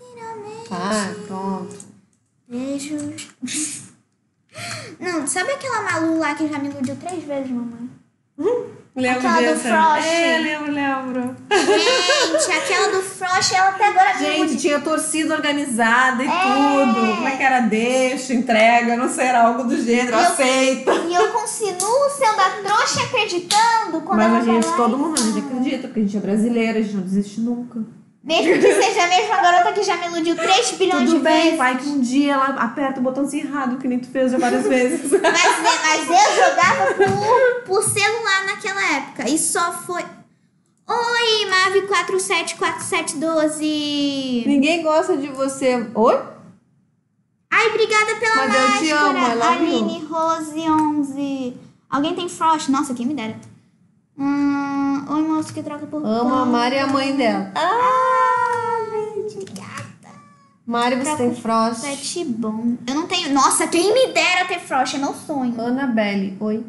Ah, pronto. Beijos. Não, sabe aquela Malu lá que já me iludiu três vezes, mamãe? Lembro Aquela do disso. Frost. É, lembro, lembro. Gente, aquela do Frost, ela até agora me Gente, tinha torcida organizada e tudo. Como é que era? Deixa, entrega, não sei, era algo do gênero, Eu- aceita. E eu continuo sendo a trouxa acreditando quando Mas ela a gente, todo e mundo, a gente acredita, porque a gente é brasileira, a gente não desiste nunca. Mesmo que seja a mesma garota que já me iludiu 3 bilhões Tudo de bem, vezes. vai que um dia ela aperta o botãozinho errado, que nem tu fez já várias vezes. Mas, né, mas eu jogava por, por celular naquela época. E só foi. Oi, Mave 474712. Ninguém gosta de você. Oi? Ai, obrigada pela Mas eu te amo. Aline Rose 11. Alguém tem Frost? Nossa, quem me dera. Hum, oi, moço que troca por Amo a Mari e a mãe dela. Ah, gente, obrigada. Mari, você tem Frost. Pet bom. Eu não tenho. Nossa, quem me dera ter Frost, é meu sonho. Annabelle. Oi.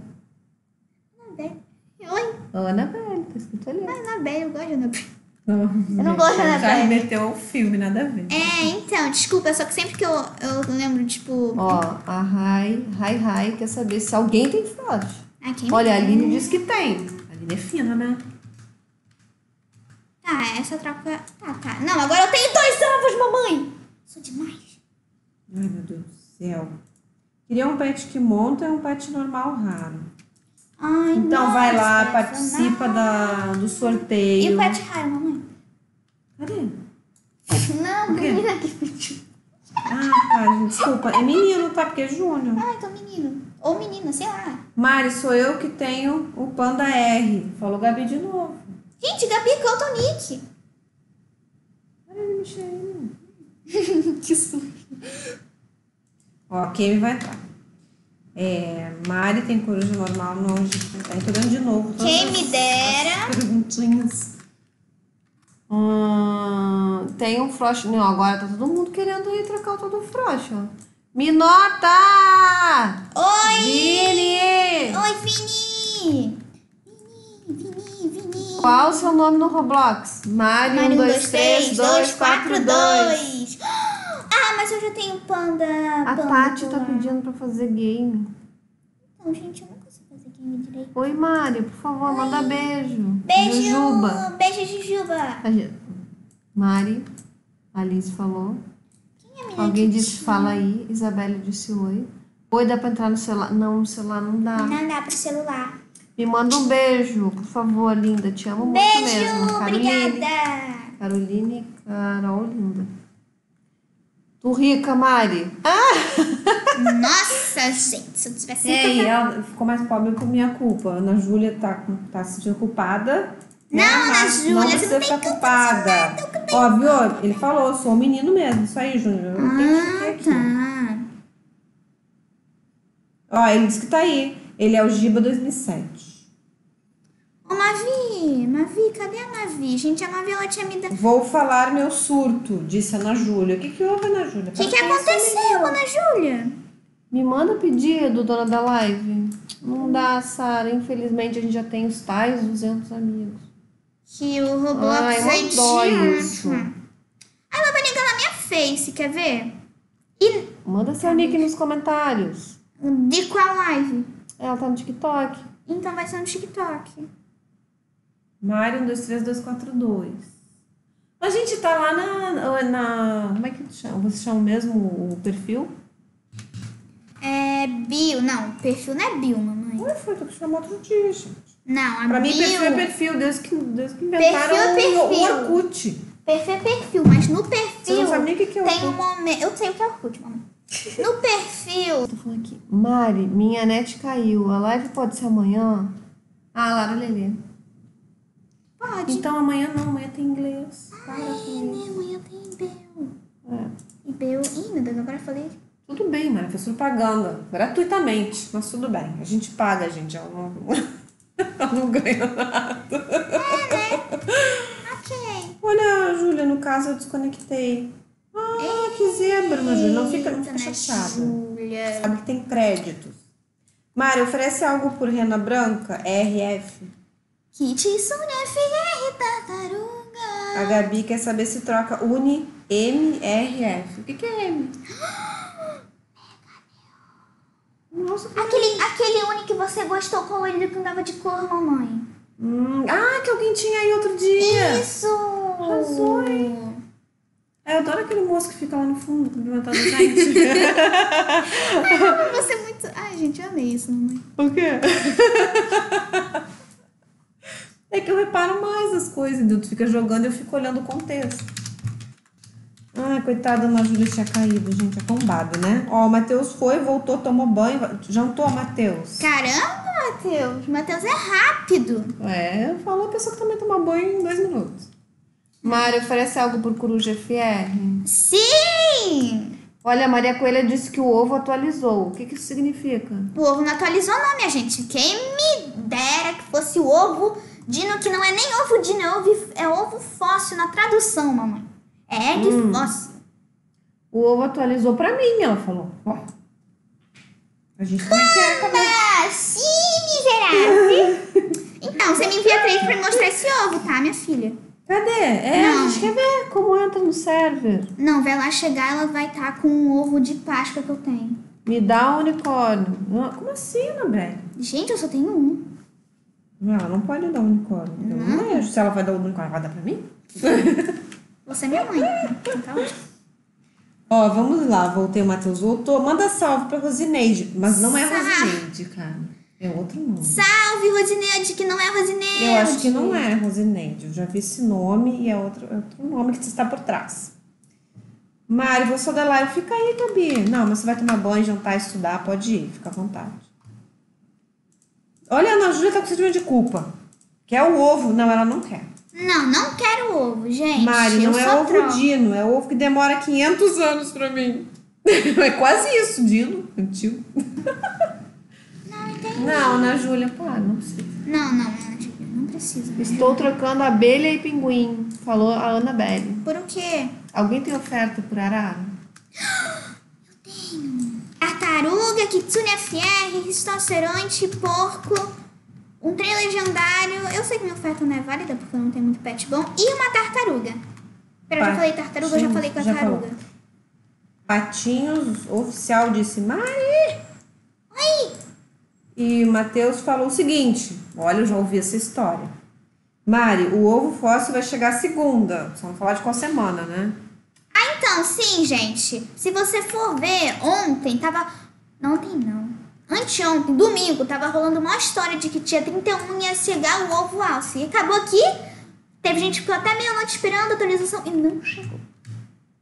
Oi, Annabelle, tá escrito ali. Anabelle, eu gosto de Anabelle. Eu não gosto da Já Annabelle. meteu o filme, nada a ver. É, então, desculpa, só que sempre que eu, eu lembro, tipo. Ó, a Rai, Rai Rai quer saber se alguém tem Frost. Ah, quem Olha, a. Aline disse que tem. A Aline é fina, né? Tá, essa troca. Tá, tá. Não, agora eu tenho dois ovos, mamãe! Sou demais. Ai, meu Deus do céu. Queria um pet que monta e um pet normal raro. Ai, Então nossa, vai lá, participa não. da, do E sorteio. o pet raro, mamãe? Cadê? Não, menina que pediu. Ah, tá, gente, desculpa. É menino, tá? Porque é Júnior. Ah, então menino. Ou menina, sei lá. Mari, sou eu que tenho o Panda R. Falou Gabi de novo. Gente, Gabi, é o nick? Para de mexer aí. que susto. Ó, Kemi vai entrar. É, Mari tem coruja normal. Não, tô dando de novo. Quem me dera. as Perguntinhas. Hum, tem um Frost. Não, agora tá todo mundo querendo ir trocar o todo Frost, ó. Minota! Oi! Vini! Oi, Vini. Qual o seu nome no Roblox? Mari, Mari, 1, 2, 3, 2, 4, 2. 2. eu já tenho panda. A panda Tati tá pedindo pra fazer game. Então, gente, eu não consigo fazer game direito. Oi, Mari, por favor, manda beijo. Beijo! Jujuba. Beijo, Jujuba! Mari, Alice falou. Quem é Alguém disse fala aí. Isabelle disse oi. Oi, dá pra entrar no celular? Não, no celular não dá. Não dá pro celular. Me manda um beijo, por favor, linda. Te amo muito Beijo! mesmo. Caroline. Obrigada! Caroline Carol, linda. Tu rica, Mari. Ah! Nossa, gente, se eu tivesse É, rica, e ela ficou mais pobre por minha culpa. Ana Júlia tá, tá se sentindo culpada. Não, né? Ana Mas Júlia, não você precisa não tem ficar culpa culpada. Ó, viu? Ele falou, eu sou um menino mesmo. Isso aí, Júnior. Eu que Ah, aqui. tá. Ó, ele disse que tá aí. Ele é o Giba 2007. Ô, Mavi, Mavi, cadê a Mavi? Gente, a Mavi, ela tinha me dado... Vou falar meu surto, disse Ana Júlia. O que que houve, Ana Júlia? O que, que aconteceu, Ana Júlia? Me manda pedido, dona da live. Não dá, Sara. Infelizmente, a gente já tem os tais 200 amigos. Que o Roblox Ai, é idiota. isso. Aí ela vai ligar na minha face, quer ver? E Manda seu nick nos comentários. de qual live? Ela tá no TikTok. Então vai ser no TikTok. Mário 123242. A gente tá lá na, na. Como é que chama? Você chama mesmo o perfil? É bio, não, perfil não é bio, mamãe. Ué, foi tu que chamou outro dia, gente. Não, a Pra bio... mim, perfil é perfil, desde que, desde que inventaram Perfil é o- o perfil. Orkut. Perfil é perfil, mas no Você perfil não sabe nem o que que é tem um Orkut. momento... Eu sei o que é Orkut, mamãe. No perfil... Tô falando aqui. Mari, minha net caiu. A live pode ser amanhã? Ah, Lara Lelê. Pode. Então amanhã não, amanhã tem inglês. Para Ai, com isso. né, amanhã tem Bel. É. Bel... Ih, meu Deus, agora eu falei... Tudo bem, Mari, faz propaganda. Gratuitamente, mas tudo bem. A gente paga, gente. Ela não, ela não ganha nada. Ok. Olha, Júlia, no caso eu desconectei. Ah, que zebra, Ana Júlia. Não fica, não fica né, chateada. Júlia. Sabe que tem créditos. Mari, oferece algo por Rena Branca? RF. Kit Sônia FR Tartaruga. A Gabi quer saber se troca Uni MRF. O que, que é M? Nossa, que Aquele, aquele único que você gostou colorido que andava de cor, mamãe. Hum, ah, que alguém tinha aí outro dia. Isso! Arrasou, hein? É, eu adoro aquele moço que fica lá no fundo cumprimentando a gente. Você é muito... Ai, gente, eu amei isso, mamãe. o quê? É que eu reparo mais as coisas? Tu fica jogando e eu fico olhando o contexto. Ai, coitada, a Júlia tinha caído, gente, é tombada, né? Ó, o Matheus foi, voltou, tomou banho, jantou, Matheus. Caramba, Matheus. Matheus é rápido. É, falou a pessoa que também toma banho em dois minutos. Mário, oferece algo por Coruja FR? Sim! Olha, a Maria Coelha disse que o ovo atualizou. O que, que isso significa? O ovo não atualizou não, minha gente. Quem me dera que fosse o ovo dino, que não é nem ovo dino, é ovo, é ovo fóssil na tradução, mamãe. É egg fóssil. O ovo atualizou pra mim, ela falou. Ó. A gente também quer também. Sim, miserável. então, você me envia três pra mostrar esse ovo, tá, minha filha? Cadê? É, Não. a gente quer ver como entra no server. Não, vai lá chegar, ela vai estar com um ovo de Páscoa que eu tenho. Me dá um unicórnio. Como assim, Anabelle? Gente, eu só tenho um. Não, ela não pode dar unicórnio. Eu não vejo. Se ela vai dar o unicórnio, vai dar pra mim? Você é minha mãe. Então tá ótimo. Ó, vamos lá. Voltei, o Matheus voltou. Manda salve pra Rosineide. Mas não é Salve. Rosineide, cara. É outro nome. Salve, Rosineide, que não é Rosineide. Eu acho que não é Rosineide. Eu já vi esse nome e é outro, é outro nome que está por trás. Mari, vou só da live. Fica aí, Gabi. Não, mas você vai tomar banho, jantar, estudar, pode ir. Fica à vontade. Olha, a Ana Júlia tá com sentimento de culpa. Quer o ovo. Não, ela não quer. Não, não quero ovo, gente. Mari, eu não é sou ovo troll. dino. É ovo que demora 500 anos pra mim. é quase isso, dino. Antigo. Não, entendi. Não, Ana Júlia, para, não precisa. Não, não, Ana Júlia, não precisa. Estou trocando abelha e pinguim, falou a Annabelle. Por o quê? Alguém tem oferta por arara? Tartaruga, Kitsune FR, rinoceronte, porco, um trem legendário. Eu sei que minha oferta não é válida porque eu não tenho muito pet bom. E uma tartaruga. Pera, já falei tartaruga, eu já falei com a tartaruga. falou. Patinhos oficial disse: Mari! Oi! E o Matheus falou o seguinte: Olha, eu já ouvi essa história. Mari, o ovo fóssil vai chegar segunda. Só vamos falar de qual semana, né? Então, sim, gente. Se você for ver, ontem tava. Não, ontem não. Anteontem, domingo, tava rolando uma história de que dia 31 ia chegar o ovo alce. E acabou aqui. Teve gente que ficou até meia-noite esperando a atualização e não chegou.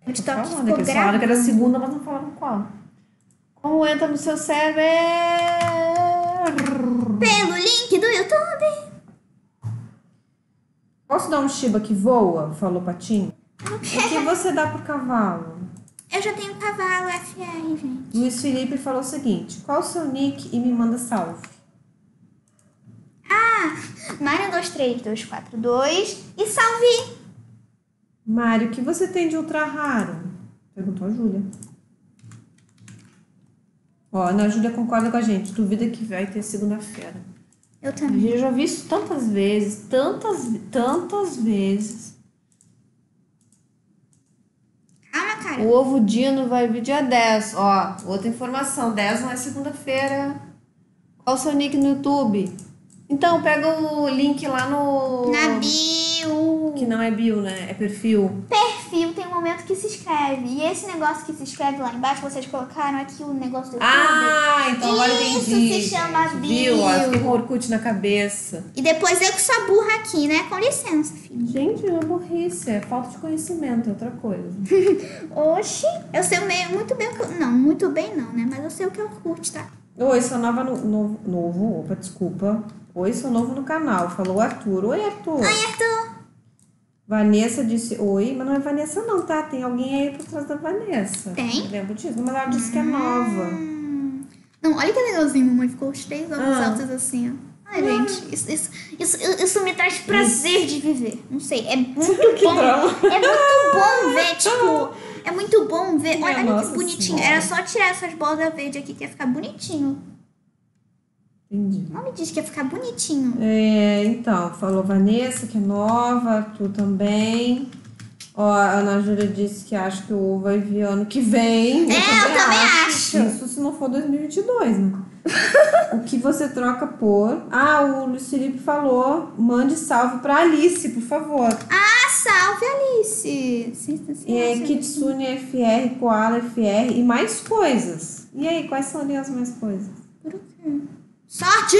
O TikTok Falando, ficou que eles falaram que era segunda, mas não falaram qual. Como entra no seu server? Pelo link do YouTube. Posso dar um Shiba que voa? Falou Patinho. Você dá pro cavalo? Eu já tenho cavalo FR, gente. Luiz Felipe falou o seguinte: qual o seu nick e me manda salve? Ah, Mário 23242 e salve. Mário, o que você tem de ultra raro? Perguntou a Júlia. Ó, a Ana Júlia concorda com a gente. Duvida que vai ter segunda-feira. Eu também. gente já viu isso tantas vezes, tantas, tantas vezes. Calma, cara. O ovo Dino vai vir dia 10. Ó, outra informação. 10 não é segunda-feira. Qual o seu nick no YouTube? Então, pega o link lá no... Na bio. Que não é bio, né? É perfil. Perfil tem um momento que se escreve. E esse negócio que se escreve lá embaixo, vocês colocaram aqui o negócio do YouTube. Ah, então agora Isso entendi. se chama bio. Viu? Ó, fiquei com Orkut na cabeça. E depois eu que sou burra aqui, né? Com licença, filho. Gente, é burrice. É falta de conhecimento, é outra coisa. Oxi, eu sei meio muito bem o que. Não, muito bem não, né? Mas eu sei o que eu curto, tá? Oi, sou nova no, novo, novo. Opa, desculpa. Oi, sou novo no canal. Falou Arthur. Oi, Arthur. Oi, Arthur. Vanessa disse oi, mas não é Vanessa não, tá? Tem alguém aí por trás da Vanessa. Tem? Eu lembro disso, mas ela disse que é nova. Hum. Não, olha que legalzinho, mamãe. Ficou os três olhos Ah. altos assim, ó. Ai, gente, isso, isso, isso, isso me traz prazer de viver. Não sei, é muito bom. drama. É muito bom ver, tipo, é muito bom ver. Olha, olha nossa que bonitinho. senhora. Era só tirar essas bolas verdes aqui que ia ficar bonitinho. Entendi. Não me diz que ia ficar bonitinho. É, então, falou Vanessa, que é nova, Arthur também. Ó, a Ana Júlia disse que acha que o vai vir ano que vem. É, eu também acho. Isso se não for 2022, né? o que você troca por... Ah, o Luiz Felipe falou, mande salve pra Alice, por favor. Ah, salve, Alice. E sim. Kitsune FR, Koala FR e mais coisas. E aí, quais são ali as mais coisas? Sorte!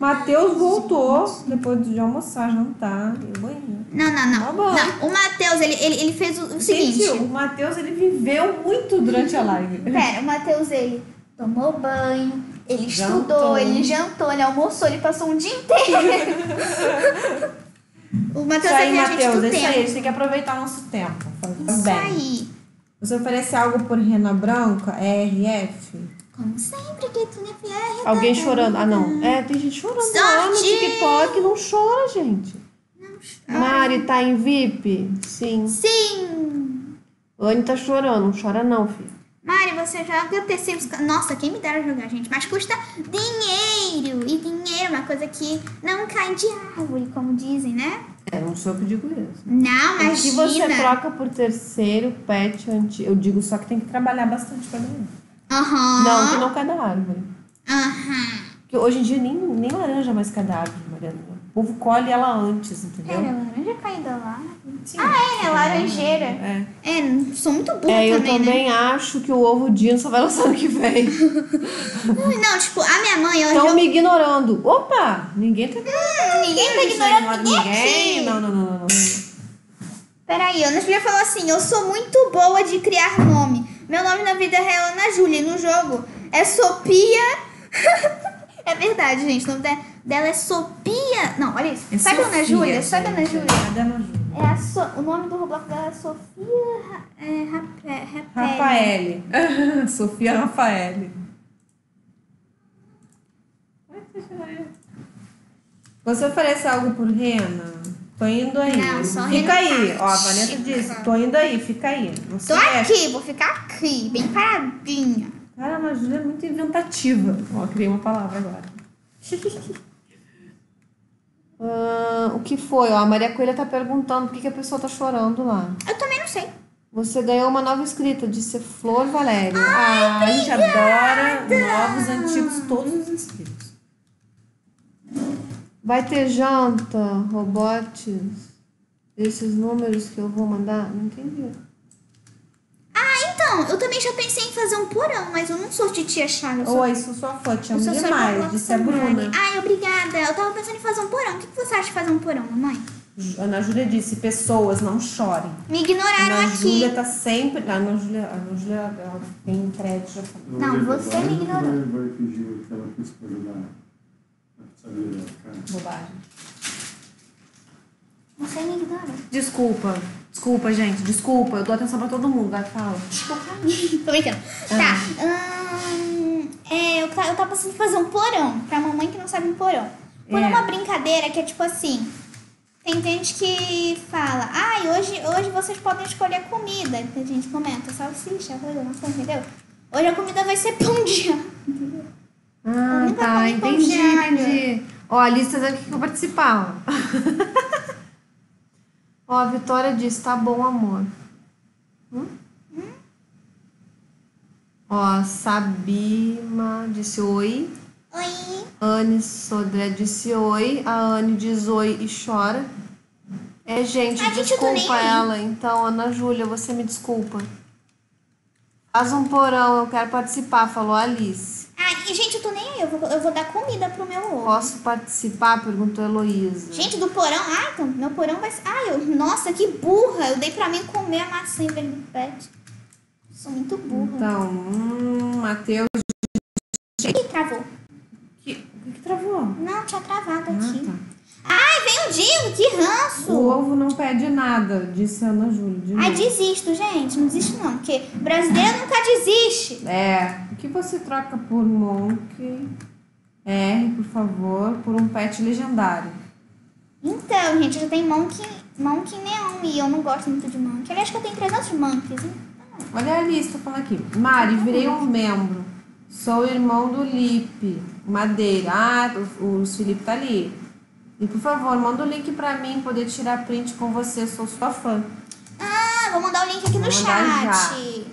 Matheus voltou depois de almoçar, jantar e banho. Não, não, não. Tá não o Matheus, ele, ele, ele fez o, o seguinte. Gente, o Matheus, ele viveu muito durante a live. Pera, o Matheus, ele tomou banho, ele Jantou. estudou, ele jantou, ele almoçou, ele passou um dia inteiro. o Matheus aí, é Matheus, do é isso aí. A tempo. gente tem que aproveitar o nosso tempo. Isso bem. aí. Você oferece algo por Rena Branca, RF? Como sempre, que tu não vier. Alguém chorando. Ah, não. É, tem gente chorando lá no Sorte! TikTok. Não chora, gente. Mari tá em VIP? Sim. Sim! Anne tá chorando. Não chora não, filho. Mari, você joga terceiros. Nossa, quem me dera jogar, gente? Mas custa dinheiro. E dinheiro é uma coisa que não cai de árvore, como dizem, né? É, não sou eu que digo isso. Não, O que você troca por terceiro pet antigo? Eu digo só que tem que trabalhar bastante pra ganhar. Aham. Não, que não cai da árvore. Aham. Porque hoje em dia nem, nem laranja mais cai da árvore, Mariana. O povo colhe ela antes, entendeu? Era laranja caída lá. Sim. Ah, é, laranjeira. É. É, sou muito burra É, eu também, né? também acho que o ovo Dino só vai lançar ano que vem. Não, tipo, a minha mãe, Estão me ignorando. Opa! Ninguém tá ignorando. Ninguém tá não ignorando ignora ninguém ninguém. Não, não, não, não, não. Peraí, Ana Júlia falou assim: Eu sou muito boa de criar nome. Meu nome na vida real é Ana Júlia. No jogo é Sofia. é verdade, gente. O nome de- dela é Sofia. Não, olha isso. É Sabe a Ana Sofia, Júlia? Sabe Ana. Júlia? É a so... O nome do Roblox dela é Sofia Ra- é, Rape- Rafaele. Sofia Rafaele. Você oferece algo por Rena? Tô indo aí. Não, só fica aí. Ó, a. Vanessa disse, tô indo aí, fica aí. Não Tô mexe. aqui, vou ficar aqui, bem paradinha. Cara, a Júlia é muito inventativa. Ó, criei uma palavra agora. Ah, o que foi? Ó, a Maria Coelha tá perguntando por que, que a pessoa tá chorando lá. Eu também não sei. Você ganhou uma nova inscrita, disse Flor Valério. ah, a gente adora novos, antigos, todos os inscritos. Vai ter janta, robotes. Esses números que eu vou mandar? Não entendi. Ah, então, eu também já pensei em fazer um porão, mas eu não sou de tia sou- Oi, sou sua fã, te amo demais, disse a Samari. Bruna. Ai, obrigada. Eu tava pensando em fazer um porão. O que que você acha de fazer um porão, mamãe? Ana Júlia disse, pessoas, não chorem. Me ignoraram Ana aqui. Júlia tá sempre. A Ana Júlia, a Ana Júlia ela tem crédito. Não, você me ignorou. Vai, vai fingir na, na pizzaria, cara. Bobagem. Você me ignorou. Desculpa, desculpa, gente, desculpa. Eu dou atenção pra todo mundo, vai, fala. Tô brincando. Tá. hum, é, eu, eu tava pensando em fazer um porão. Pra mamãe que não sabe um porão. Por É. uma brincadeira que é tipo assim. Tem gente que fala, ai, hoje, hoje vocês podem escolher comida. Tem gente que comenta, salsicha, arroz, não entendeu? Hoje a comida vai ser pão de? Ah, tá, entendi, entendi. Ó, a lista daqui que eu participar, ó. a Vitória disse, tá bom, amor. Hum? Ó, Sabima disse oi. Oi. Anne Sodré disse oi. A Anne diz oi e chora. É, gente, Ai, desculpa ela. Então, Ana Júlia, você me desculpa. Faz um porão, eu quero participar, falou a Alice. Ai, e gente, eu tô nem aí. Eu vou, eu vou dar comida pro meu ovo. Posso participar? Perguntou a Heloísa. Gente, do porão. Ah, então, meu porão vai ser. Ai, eu, nossa, que burra. Eu dei pra mim comer a maçã em vez do pet. Sou muito burra. Então, hum, Matheus. Ih, travou. Que, o que travou? Não, tinha travado Ah, aqui. tá. Ai, vem o Dingo, que ranço. O ovo não pede nada, disse a Ana Júlia. de Ai, novo. desisto, gente. Não desisto não, porque brasileiro nunca desiste. É, o que você troca por Monk R, por favor, por um pet legendário? Então, gente, já tem Monk, Monk Neon e eu não gosto muito de Monk. Aliás, que eu tenho 300 Monks, hein? Olha a lista falando aqui. Mari, virei um membro. Sou irmão do Lipe, Madeira. Ah, o, o Felipe tá ali. E por favor, manda o link pra mim poder tirar print com você, sou sua fã. Ah, vou mandar o link aqui no Vou mandar chat.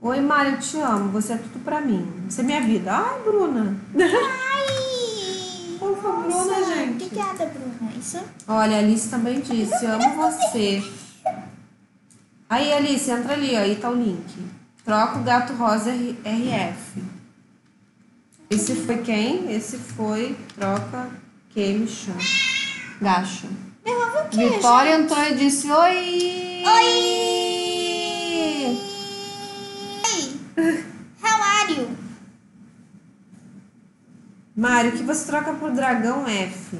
Oi, Mari, eu te amo. Você é tudo pra mim. Você é minha vida. Ai, Bruna. Ai! Bruna, Nossa, gente. Obrigada, Bruna. Isso Olha, a Alice também disse, amo você. Aí, Alice, entra ali, ó, aí tá o link. Troca o gato rosa RF. Esse foi quem? Esse foi troca que. Gacha. devolve o Vitória entrou e disse oi. Oi! Oi! How are you? Mário, o que você troca por dragão F?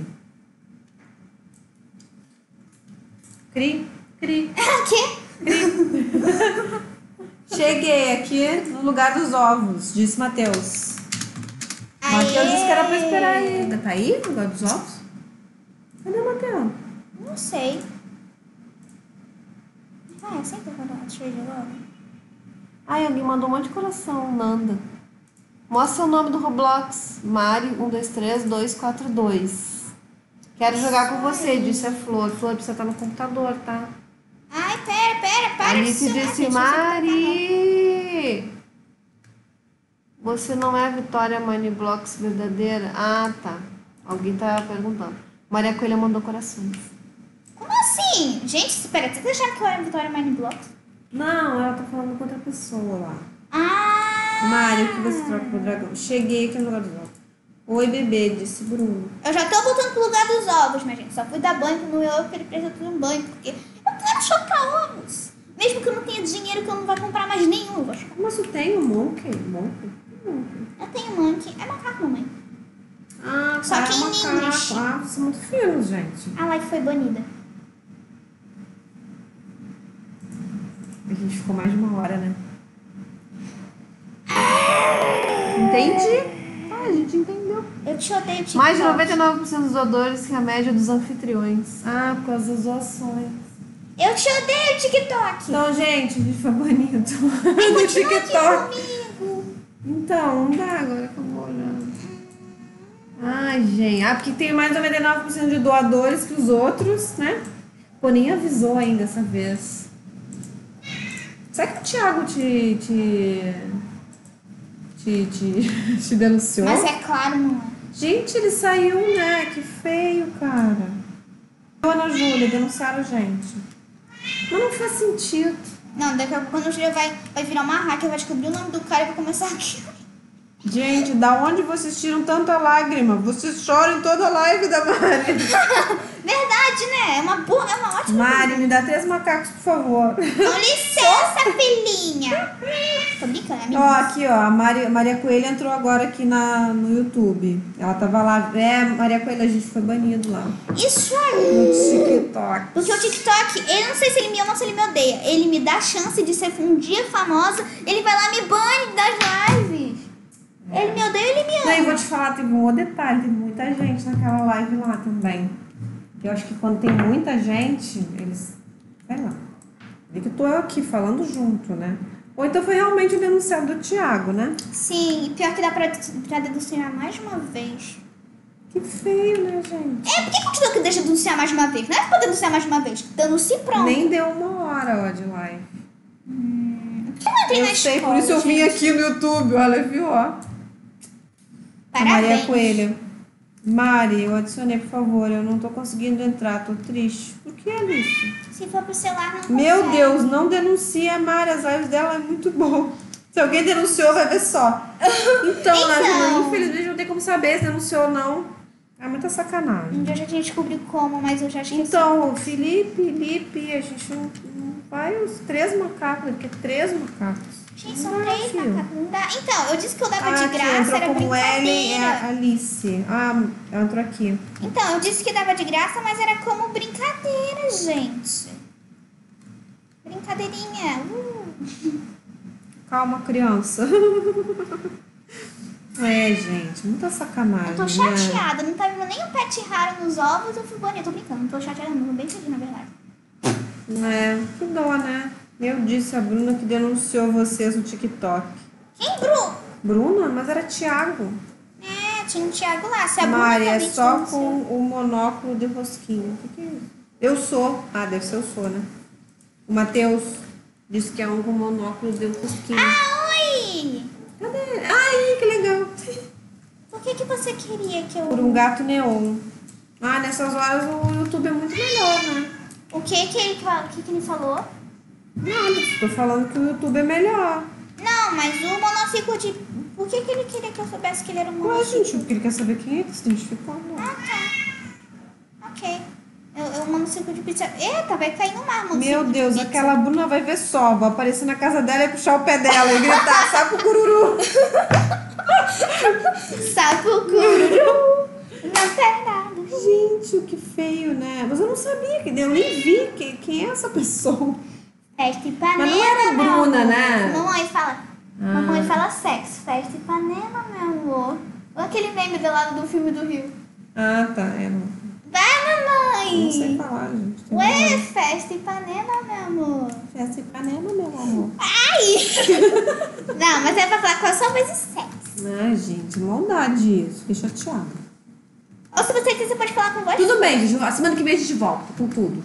Cri, cri. O quê? Cheguei aqui no lugar dos ovos, disse Matheus. Matheus disse que era pra esperar ainda. Tá aí no lugar dos ovos? Cadê o Matheus? Não sei. Ah, é sempre quando eu tiro de logo. Ai, alguém mandou um monte de coração, Nanda. Mostra o nome do Roblox. Mari 123242. Quero jogar com você, disse a Flor. Flor, você tá no computador, tá? Ai, pera, pera, para Alice disse, eu Mari! Você não é a Vitória Money Blocks verdadeira? Ah, tá. Alguém tá perguntando. Maria Coelha mandou corações. Como assim? Gente, espera, vocês acharam que eu era a Vitória Mind Blocks? Não, ela tá falando com outra pessoa lá. Ah! Mário, o que você troca pro dragão? Cheguei aqui no lugar dos ovos. Oi, bebê, disse Bruno. Eu já tô botando pro lugar dos ovos, minha gente. Só fui dar banho pro meu ovo porque ele precisa de um banho. Porque eu quero chocar ovos. Mesmo que eu não tenha dinheiro, que eu não vou comprar mais nenhum, eu. Mas tu tem um Monkey? Monkey? Eu tenho monkey. É macaco, mamãe. Ah, Só tá, que em macaco. English. Ah, vocês são muito finos, gente. A live foi banida. A gente ficou mais de uma hora, né? Entendi. Ah, a gente entendeu. Eu te odeio, TikTok. Mais de 99% dos odores que a média dos anfitriões. Ah, por causa das zoações. Eu te odeio, TikTok. Então, gente, a gente foi banido do TikTok. Então, não dá agora que eu vou olhando. Ai, gente. Ah, porque tem mais 99% de doadores que os outros, né? Pô, nem avisou ainda dessa vez. Será que o Thiago te. te. te, te, te denunciou? Mas é claro, não é. Gente, ele saiu, né? Que feio, cara. Ana Júlia, denunciaram a gente. Mas não faz sentido. Não, daqui a pouco quando o Júlia vai, vai virar uma hacker, vai descobrir o nome do cara e vai começar aqui. Gente, da onde vocês tiram tanta lágrima? Vocês choram em toda a live da Mari. Verdade, né? É uma boa, é uma ótima. Mari, me dá três macacos, por favor. Com licença, filhinha. Tô brincando, é Ó, amiga. aqui, ó. A Mari, Maria Coelho entrou agora aqui na, no YouTube. Ela tava lá. É, Maria Coelho, a gente foi banido lá. Isso No aí. TikTok. Porque o TikTok, ele não sei se ele me ama ou se ele me odeia. Ele me dá a chance de ser um dia famosa, ele vai lá e me bane das lives. Ele me odeia, ele me ama. Não, e vou te falar, teve um outro detalhe, teve muita gente naquela live lá também. Eu acho que quando tem muita gente, eles. Sei lá. Vê que tô eu aqui falando junto, né? Ou então foi realmente o denunciado do Thiago, né? Sim, e pior que dá pra, pra denunciar mais uma vez. Que feio, né, gente? É, por que continua que deixa denunciar mais uma vez? Não é pra denunciar mais uma vez. Denuncie pronto. Nem deu uma hora, ó, de live. Por que eu não entrei Eu na sei, escola, por isso eu vim gente? aqui no YouTube, olha, viu, ó. A Maria Parabéns. Coelho. Mari, eu adicionei, por favor. Eu não tô conseguindo entrar, tô triste. Por que, Alice? Se for pro celular, não Meu consegue. Deus, não denuncie a Mari, as lives dela é muito bom. Se alguém denunciou, vai ver só. Então, Então. Nájula, infelizmente não tem como saber se denunciou ou não. É muita sacanagem. Um dia eu já tinha descobrir como, mas eu já esqueci. Então, Felipe, Felipe, a gente não, não vai os três macacos, porque três macacos. Gente, são dá, três dá. Então, eu disse que eu dava Ah, de graça, era como Ellen, é brincadeira. a Alice. Ah, entrou aqui. Então, eu disse que dava de graça, mas era como brincadeira, gente. Brincadeirinha. Uh. Calma, criança. É, gente, muita sacanagem. Eu tô né? chateada, não tá vindo nem um pet raro nos ovos, eu fui bonita. Tô brincando, não tô chateada, não, tô bem feliz, na verdade. É, que dó, né? Eu disse a Bruna que denunciou vocês no TikTok. Quem, Bruno? Bruna? Mas era Thiago. É, tinha um Thiago lá. Se a Bruna Mari, é só com o monóculo de rosquinha. O que, que é isso? Eu sou. Ah, deve ser eu sou, né? O Matheus disse que é um com monóculo de rosquinha. Ah, oi! Cadê? Ai, que legal. Por que, que você queria que eu... Por um gato neon. Ah, nessas horas o YouTube é muito melhor, né? O que que ele, que que ele falou? Nada, tô falando que o YouTube é melhor. Não, mas o monociclo de... Por que que ele queria que eu soubesse que ele era um Ué, monociclo? gente, porque ele quer saber quem é que se identificou. não. Ah, tá. Ok. Eu, eu monociclo de pizza... Eita, vai cair no mar, monociclo Meu de Deus, pizza. aquela Bruna vai ver só. Vou aparecer na casa dela e puxar o pé dela e gritar, sapo cururu. Sapo cururu. Não tem nada. Gente, que feio, né? Mas eu não sabia, eu nem vi que, quem é essa pessoa. Festa Ipanema, Mas não era Bruna, né? Mamãe fala... Mamãe fala sexo. Festa Ipanema, meu amor. Olha aquele meme do lado do filme do Rio. Ah, tá. É, não, Vai, mamãe. não sei falar, gente. Ué, vergonha. festa Ipanema, meu amor. Festa Ipanema, meu amor. Ai! Não, mas é pra falar com a sua voz de sexo. Ai, gente, maldade isso. Fiquei chateada. Ou se você quiser, você pode falar com voz Tudo bem, gente. A semana que vem a gente volta com tudo.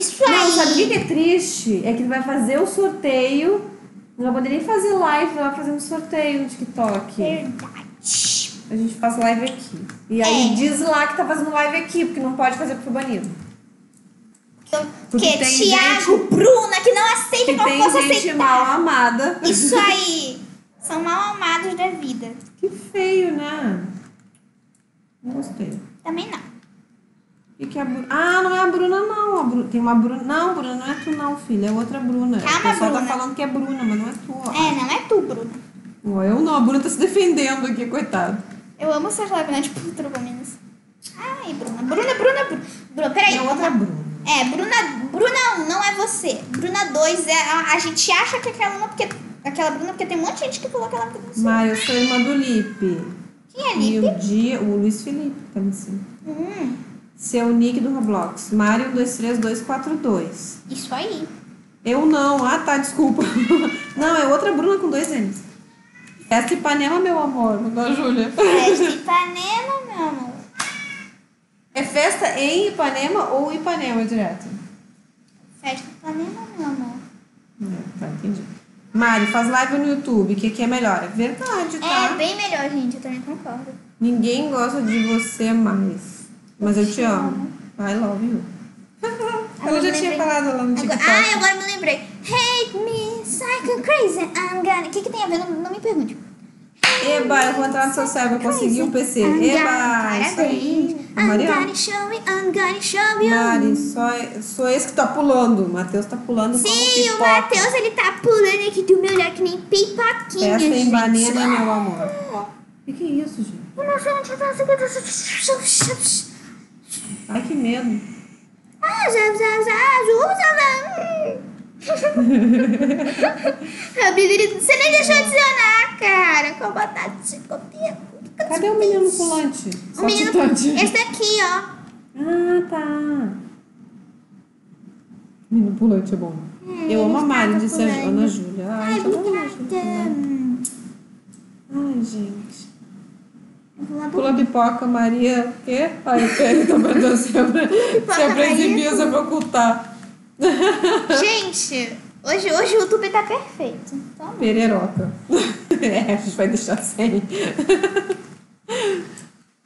Isso aí. Não, sabe o que que é triste? É que ele vai fazer o sorteio. Não vai poder nem fazer live, vai fazer um sorteio no TikTok. Verdade. A gente faz live aqui. E aí É. diz lá que tá fazendo live aqui, porque não pode fazer porque banido. Porque Porque tem Thiago, Bruna, que não aceita Que que eu tem gente aceitar. mal amada. Isso aí. São mal amados da vida. Que feio, né? Não gostei. Também não. E que a Bruna... Ah, não é a Bruna, não. A Bru... Tem uma Bruna. Não, Bruna, não é tu, não, filha. É outra Bruna. Calma, o pessoal Bruna. tá falando que é Bruna, mas não é tu. ó. É, não é tu, Bruna. Ó, Eu não, a Bruna tá se defendendo aqui, coitada. Eu amo essas lives, né? Tipo, Turbominas. Ai, Bruna. Bruna, Bruna, Bruna. Bruna, peraí. É outra Bruna. É, Bruna, Bruna 1 não é você. Bruna 2 é a, a gente acha que é aquela uma porque aquela Bruna porque tem um monte de gente que falou que ela não sei. Mas eu sou irmã do Lipe. Quem é E Lipe? o dia, o Luiz Felipe tá me cima. Hum, Seu nick do Roblox. Mario 23242. isso aí. Eu não. Ah, tá, desculpa. Não, é outra Bruna com dois N's. Festa Ipanema, meu amor. Mandou a Júlia. Festa Ipanema, meu amor. É festa em Ipanema ou Ipanema direto? Festa Ipanema, meu amor. É, tá, entendi. Mari, faz live no YouTube, o que, que é melhor? É verdade, tá? É bem melhor, gente. Eu também concordo. Ninguém gosta de você mais. Mas eu te amo. I love you. Ela já tinha falado lá no Agora, TikTok. ai, agora me lembrei. Hate me, psycho crazy, I'm gonna... O que, que tem a ver? Não, não me pergunte. Eba, eu vou entrar no seu server, eu consegui um PC. I'm Eba, gonna- isso aí. Mariana. gonna show you, I'm gonna show you. Mari, só, sou esse que tá pulando. O Matheus tá pulando como Sim, o. Matheus, ele tá pulando aqui do meu lado que nem pipoquinha, em gente. Ipanema, meu amor. O que, que é isso, gente? Ai, que medo. Ah, já, já, já, já, já. Habilidade- Você nem deixou adicionar, cara. Com batatinha, copia. Cadê o menino pulante? O menino, titante. esse daqui, ó. Ah, tá. Menino pulante é bom. É, eu amo a Mari, pulando. Ana Júlia. Ai, Ai, tá obrigada. Júlia. Ai, gente. Pula pipoca, Maria. O quê? Ai, peraí, tô perguntando se é pra, se é exibir ou se é pra ocultar. Gente, hoje, hoje o YouTube tá perfeito. Toma. Pereroca. É, a gente vai deixar sem.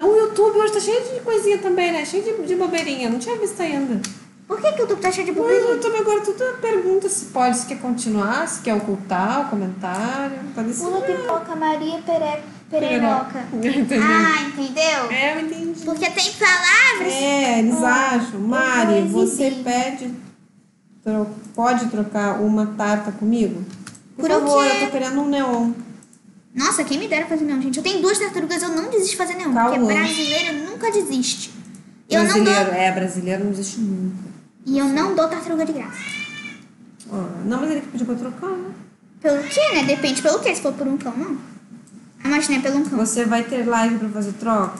O YouTube hoje tá cheio de coisinha também, né? Cheio de, de bobeirinha. Não tinha visto ainda. Por que, que o YouTube tá cheio de Mas o bobeirinha? YouTube agora tudo pergunta se pode, se quer continuar, se quer ocultar o comentário. Tá. Pula pipoca, Maria Pere... Pereroca. Entendeu? Ah, entendeu? É, eu entendi. Porque tem palavras. É, eles acham. Mari, você pede. tro- pode trocar uma tarta comigo? Por, Por favor, eu tô querendo um neon. Nossa, quem me dera fazer neon, gente. Eu tenho duas tartarugas, eu não desisto de fazer neon. Calma. Porque brasileiro nunca desiste. Eu não brasileiro, dou, é, brasileiro não existe nunca. e eu não dou tartaruga de graça. Ah, não, mas ele que pediu pra trocar, né? Pelo quê, né? Depende pelo quê, se for por um cão, não. Mas não é pelo cão. Você vai ter live pra fazer troca?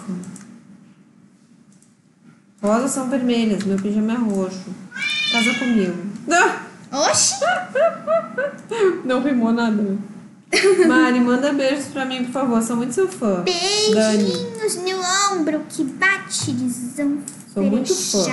Rosas são vermelhas, meu pijama é roxo. Casa comigo. Ah! Oxi! Não rimou nada. Mari, manda beijos pra mim, por favor. Sou muito seu fã. Dani. Beijinhos no ombro que bate Sou muito fã.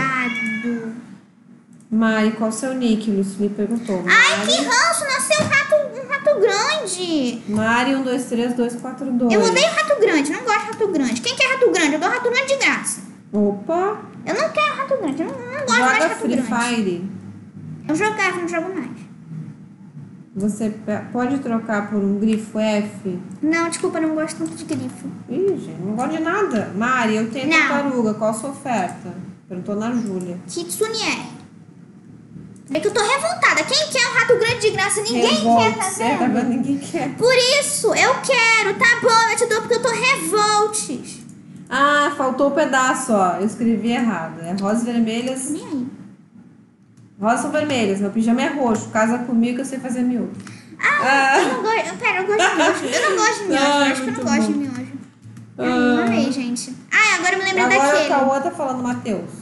Mari, qual o seu nick? O Luiz me perguntou. Ai, que Mari, ranço! Nasceu um rato, um rato grande. Mari 123242. Eu odeio rato grande, não gosto de rato grande. Quem quer rato grande? Eu dou rato grande de graça. Opa! Eu não quero rato grande, eu não, não gosto mais de Joga rato Free grande. Fire. Eu jogava, não jogo mais. Você pode trocar por um grifo F? Não, desculpa, não gosto tanto de grifo. Ih, gente, não gosto de nada. Mari, eu tenho Não. tartaruga. Qual a sua oferta? Perguntou na Júlia. Kitsune é. É que eu tô revoltada. Quem quer um rato grande de graça? Ninguém Revolte, quer, tá certo? vendo? Agora ninguém quer. Por isso, eu quero, tá bom, eu te dou porque eu tô revoltes. Ah, faltou o pedaço, ó. Eu escrevi errado. É rosas vermelhas. Nem aí. Rosas são vermelhas. Meu pijama é roxo. Casa comigo que eu sei fazer miojo. Ah, eu não gosto. Pera, eu gosto de miojo. Eu não gosto de miojo, eu Ai, acho que eu não muito gosto de bom. miojo. Eu amei, gente. Ah, agora eu me lembrei Agora daquele. Cauã tá falando Matheus.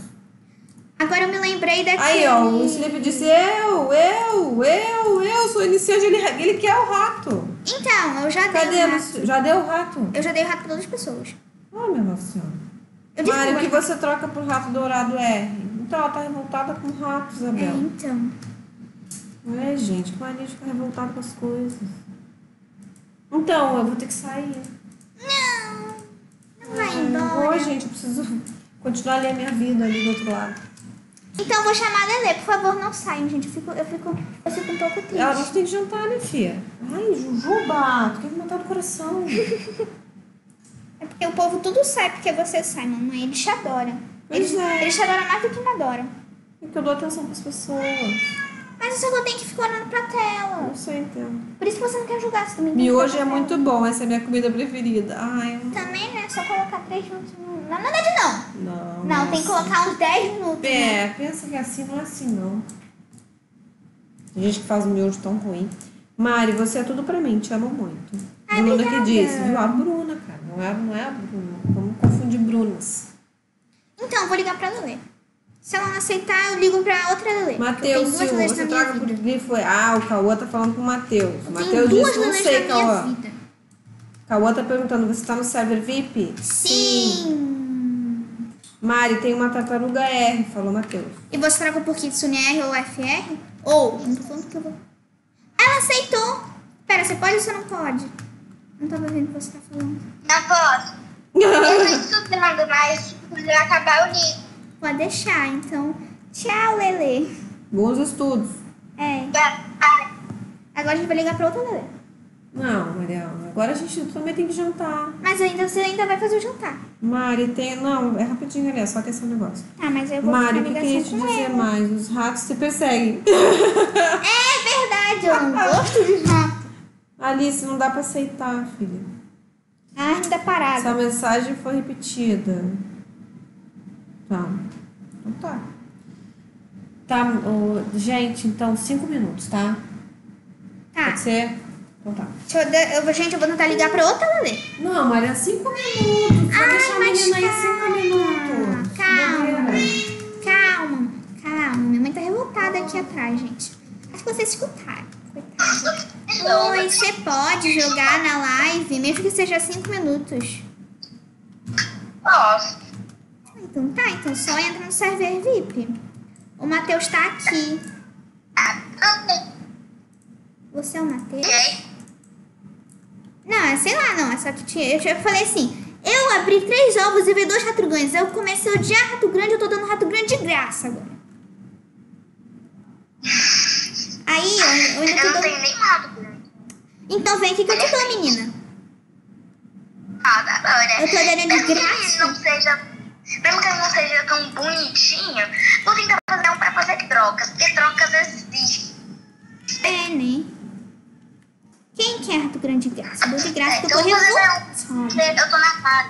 Agora eu me lembrei daquele. Aí, ó, o Felipe disse: Eu, eu, eu, eu sou iniciante. Ele, ele quer o rato. Então, eu já dei Cadê? o Luiz? rato. Já deu o rato? Eu já dei o rato pra todas as pessoas. Oh, minha nossa senhora. Eu Mário, o que você troca por rato dourado R? Então, ela tá revoltada com rato, É, Isabel. então. É, gente, que mania de ficar revoltada com as coisas. Então, eu vou ter que sair. Não. Não vai Ai, embora. Oi, gente, eu preciso continuar a ler a minha vida ali do outro lado. Então eu vou chamar a Lelê, por favor, não saiam, gente. Eu fico, eu fico, eu fico um pouco triste. Ela, gente tem que jantar, né, filha? Ai, Jujuba, tu quer me matar do coração. É porque o povo tudo sai porque você sai, mamãe. Eles te adoram. Eles, é. eles te adoram mais do que me adoram. É que eu dou atenção pras pessoas. Mas eu só tenho que ficar olhando pra tela. Não sei, entendo. Por isso que você não quer julgar, você também tem que Miojo ficar é muito bom, essa é a minha comida preferida. Ai, eu... Também, né? Só colocar três minutos. no- Não, na verdade, não. não. Não, tem que nossa. colocar uns 10 minutos. né? É, pensa que assim não é assim, não. Tem gente que faz um miojo tão ruim. Mari, você é tudo pra mim, te amo muito. Ai, Bruna que disse, viu? A Bruna, cara. Não é, não é a Bruna. Vamos confundir Brunas. Então, vou ligar pra Lelê. Se ela não aceitar, eu ligo pra outra Lelê. porque Matheus Lelês você troca por grifo. Ah, o Cauã tá falando com o Matheus. Eu tenho Matheus disse, não sei, Cauã. Cauã tá perguntando, você tá no server VIP? Sim. Mari, tem uma tartaruga R, falou Matheus. E você troca por Kitsune R ou FR? Ou, não tô falando que eu vou. Ela aceitou. Pera, você pode ou você não pode? Não tava vendo o que você tá falando. Não posso. Eu tô estudando, mas quando eu acabar eu ligo. Pode deixar, então. Tchau, Lele. Bons estudos. É. Agora a gente vai ligar pra outra Lele. Não, Mariana. Agora a gente também tem que jantar. Mas ainda você ainda vai fazer o jantar. Mari, tem. Não, é rapidinho ali, é só que esse negócio. Ah, mas eu vou Mari, o que que com dizer ela. mais? Os ratos te perseguem. É verdade, eu não gosto de rato. Alice, não dá pra aceitar, filha. Ah, ainda parada. Essa mensagem foi repetida. Tá. Então tá. Tá, ô, gente, então cinco minutos, tá? Tá. Pode ser? Então tá. Deixa eu, eu gente, eu vou tentar ligar pra outra Lele. Não, Maria, cinco minutos. Ai, deixar a menina aí calma, cinco minutos. calma. Calma, calma. Minha mãe tá revoltada aqui atrás, gente. Acho que vocês escutaram. Coitada. Oi, você pode jogar na live, mesmo que seja cinco minutos. posso. Então tá, então só entra no server VIP. O Matheus tá aqui. Ah, ok. Você é o Matheus? Não, é sei lá, não. É só que tinha. Eu já falei assim. Eu abri três ovos e vi dois rato grandes. Eu comecei a odiar rato grande, eu tô dando rato grande de graça agora. Aí, eu, eu ainda Eu não tenho nem nada grande. Então vem aqui que eu te dou, menina. Ah, né? Eu tô dando de Mesmo que graça. ele não seja. Mesmo que ele não seja tão bonitinho, vou tentar fazer um pra fazer trocas, porque trocas existem. É, né? Quer rato grande de graça? Dou de graça que eu tô revoltada. Eu tô na fase.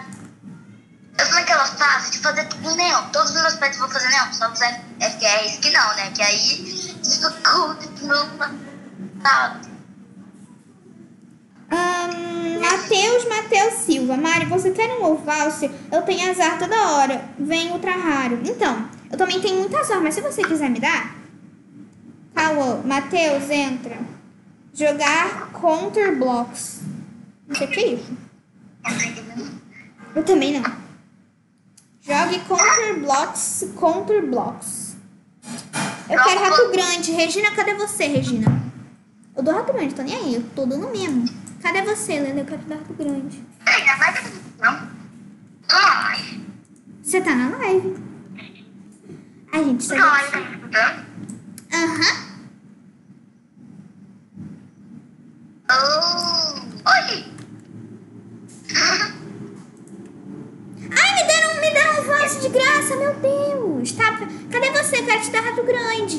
Eu tô naquela fase de fazer tudo neon. Todos os meus pets vão fazer neon, só os FQRs que não, né? Que aí isso tudo não tá. Ahn, Matheus, Matheus Silva. Mari, você quer um ovalce? Eu tenho azar toda hora. Vem ultra raro. Então, eu também tenho muito azar, mas se você quiser me dar. Calma, Matheus, entra. Jogar Counter Blocks. Não sei o que é isso. Eu também não. Jogue Counter Blocks, Counter Blocks. Eu quero rato grande. Regina, cadê você, Regina? Eu dou rato grande, tô nem aí. Eu tô dando mesmo. Cadê você, Lele? Eu quero dar rato grande. Você tá na live. Ai, gente, tá? Aham. Oh, oi! Ai, me deram, me deram um vaso de graça, meu Deus. Tá, cadê você? Eu quero te dar rato grande.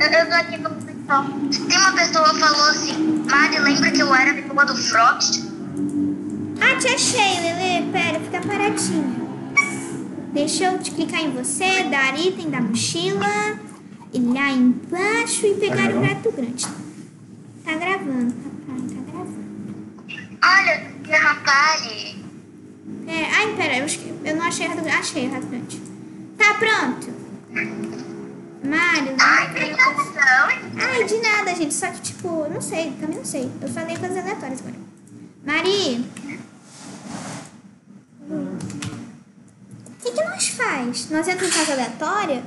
Eu, eu tô aqui com o pessoal. Tem uma pessoa que falou assim, Mari, lembra que eu era pessoa do Frost? Ah, te achei, Lele. Pera, fica paradinha. Deixa eu te clicar em você, dar item da mochila, ir lá embaixo e pegar o rato grande. Tá gravando, papai, tá gravando. Olha, que rapaz. Pera, ai, pera, eu, eu não achei grande. Achei grande. Tá pronto. Mário, Ai, não. Ai, de nada, gente. Só que, tipo, não sei, também não sei. Eu falei coisas aleatórias agora. Mari. O que, que nós faz? Nós entramos em casa aleatória?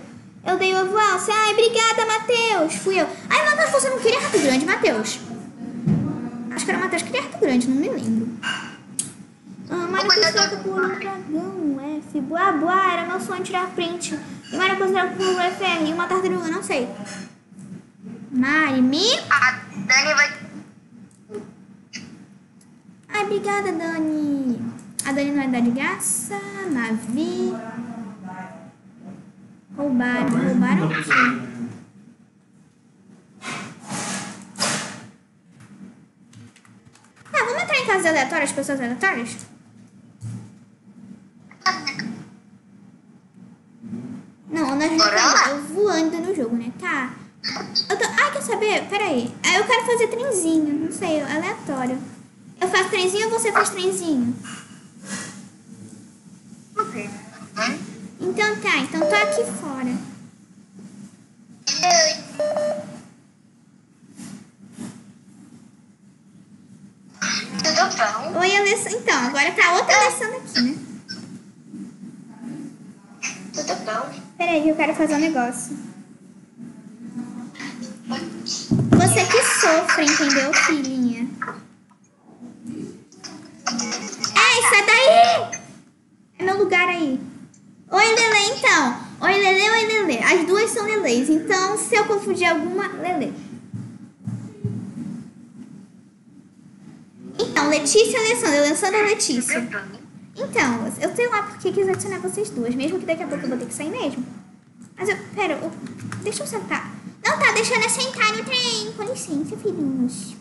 Eu dei o avanço. Ai, obrigada, Matheus. Fui eu. Ai, Matheus, você não queria rato grande, Matheus? Acho que era Matheus que queria rato grande, não me lembro. Ah, Mário Custódio por um dragão, F. Boa, boa, era meu sonho tirar print. E Mário Custódio por um FR e uma tartaruga, não sei. Mari, me... A Dani vai. Ai, obrigada, Dani. A Dani não é dar de graça. Navi. Roubaram, roubaram o quê? Ah, vamos entrar em casas aleatórias, pessoas aleatórias? Não, nós lá. eu voando no jogo, né? Tá. Eu tô... Ai, quer saber? Peraí. Ah, Eu quero fazer trenzinho. Não sei, aleatório. Eu faço trenzinho ou você faz trenzinho? Não. Hum? Então tá, então tô aqui fora. Tudo bom? Oi, Alessandra. Então, agora tá outra Alessandra aqui, né? Tudo bom? Peraí eu quero fazer um negócio. você que sofre, entendeu, filhinha? Ei, sai daí! É meu lugar aí. Oi, Lele, então. Oi, Lele, oi, Lele. As duas são Leleis, então se eu confundir alguma, Lele. Então, Letícia e Alessandra. Alessandra e Letícia. Então, eu sei lá porque quis adicionar vocês duas, mesmo que daqui a pouco eu vou ter que sair mesmo. Mas eu, pera, eu, deixa eu sentar. Não tá deixando eu sentar no trem. Com licença, filhinhos.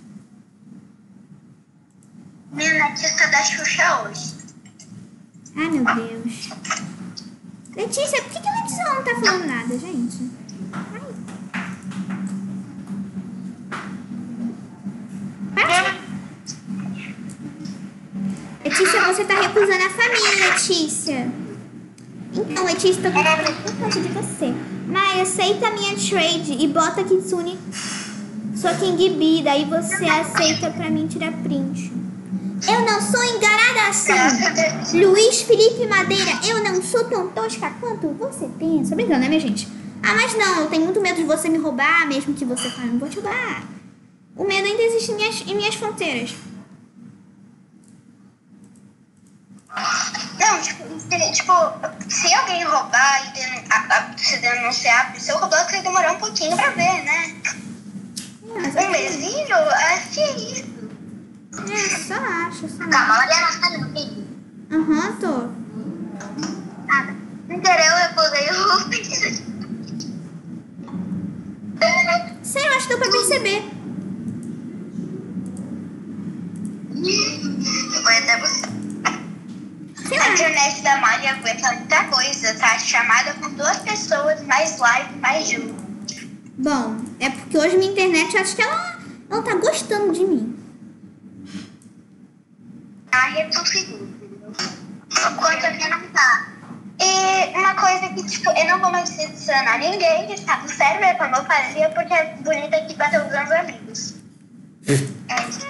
Minha notícia da Xuxa hoje. Ai, meu Deus. Letícia, por que, que a Letícia não tá falando nada, gente? Letícia, você tá recusando a família, Letícia. Então, Letícia, tô com conta de você. Mai, aceita a minha trade e bota Kitsune sua King Bee, daí você aceita pra mim tirar print. Eu não sou enganada assim. Luiz Felipe Madeira, eu não sou tão tosca quanto você pensa. Brincando, né, minha gente? Ah, mas não, eu tenho muito medo de você me roubar, mesmo que você fale, não vou te roubar. O medo ainda existe em minhas, em minhas fronteiras. Não, tipo, se- tipo, se alguém roubar e den- a- a- se denunciar, se eu roubar, vai demorar um pouquinho pra ver, né? Mas Um mesinho? Acho que é isso. É, só acho, só. Calma, olha sala do vídeo. Aham, tô. Nada. Sem querer, eu pulei o feitiço. Sério, acho que deu pra perceber. Eu vou até você. Sei A internet da Mari aguenta muita coisa, tá? Chamada com duas pessoas, mais live, mais jogo. Bom, é porque hoje minha internet, eu acho que ela não tá gostando de mim. A rede social. Enquanto aqui não tá. E uma coisa que, tipo, eu não vou mais adicionar ninguém que está no server como eu fazia, porque é bonito aqui bater os meus amigos. É isso.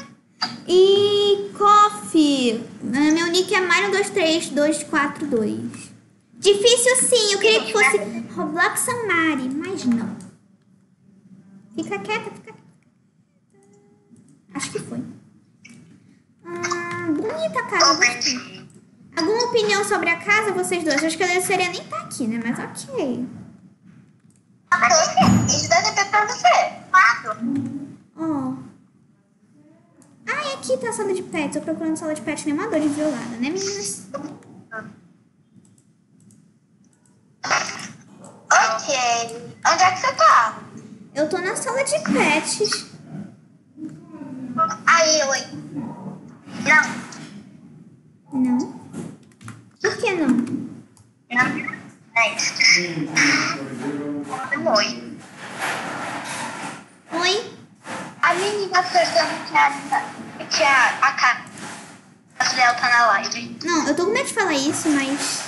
E Coffee. Ah, Meu nick é Mario23242. Difícil sim, eu queria que fosse Roblox Samari, mas não. Fica quieta, fica quieta. Acho que foi. Bonita a casa, gostei. Alguma opinião sobre a casa, vocês dois? Acho que a seria nem tá aqui, né? Mas ok. Você. Isso deve ter pra você. Claro. Ó. Ah, e aqui tá a sala de pets. Eu procurando sala de pets, nem uma dor de violada, né, meninas? Ok. Onde é que você tá? Eu tô na sala de pets. Aí, oi. Não. Não? Por que não? Não. Oi. Oi? A menina pensando que a, que a, a cara dela tá na live. Não, eu tô com medo de falar isso, mas.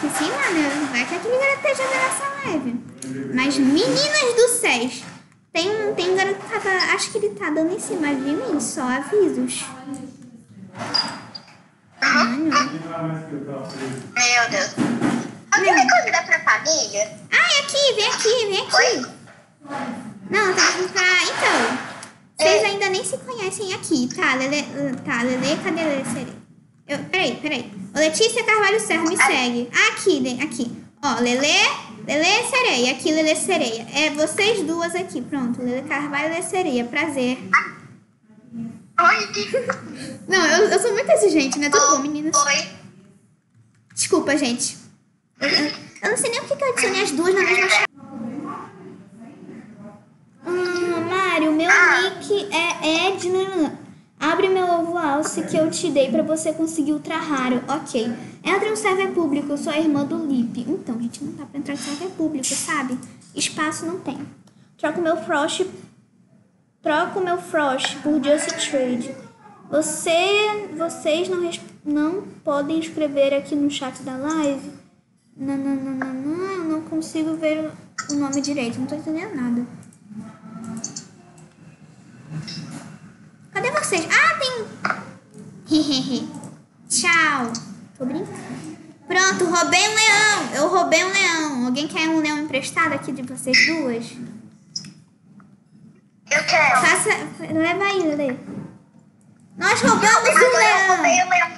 Que sei lá, né? Vai que aquele garoto esteja vendo essa live. Mas, meninas do SES, tem um, tem um garoto que tava. Acho que ele tá dando em cima de mim, só avisos. Meu Deus. Alguém me convida pra família? Ai, aqui, vem aqui, vem aqui. Oi? Não, tem que ficar. Então, vocês ainda nem se conhecem aqui, tá? Lele, tá, Lele, cadê Lele Sereia? Eu, peraí, peraí. Ô, Letícia Carvalho Serra, me segue. Aqui, aqui. Ó, Lele, Lele Sereia. Aqui, Lele Sereia. É vocês duas aqui, pronto. Lele Carvalho e Lele Sereia. Prazer. Oi. Não, eu, eu sou muito exigente, né? Tudo bom, meninas? Oi. Desculpa, gente. Eu, eu- eu não sei nem por que eu adicionei as duas na mesma chave. Hum, Mário, meu nick é Edna. Abre meu ovo alce que eu te dei pra você conseguir ultra raro. Ok. Entra um server público, sou a irmã do Lip. Então, gente, não dá pra entrar em server público, sabe? Espaço não tem. Troco meu Frost. Troco meu Frost por Just Trade. Você, vocês não, não podem escrever aqui no chat da live? Não, não, não, não, não, eu não consigo ver o- nome direito, não tô entendendo nada. Cadê vocês? Ah, tem. Tchau. Tô brincando. Pronto, roubei um leão. Eu roubei um leão. Alguém quer um leão emprestado aqui de vocês duas? Eu quero. Passa. Leva aí, Lê. Nós roubamos o eu leão. roubei o leão.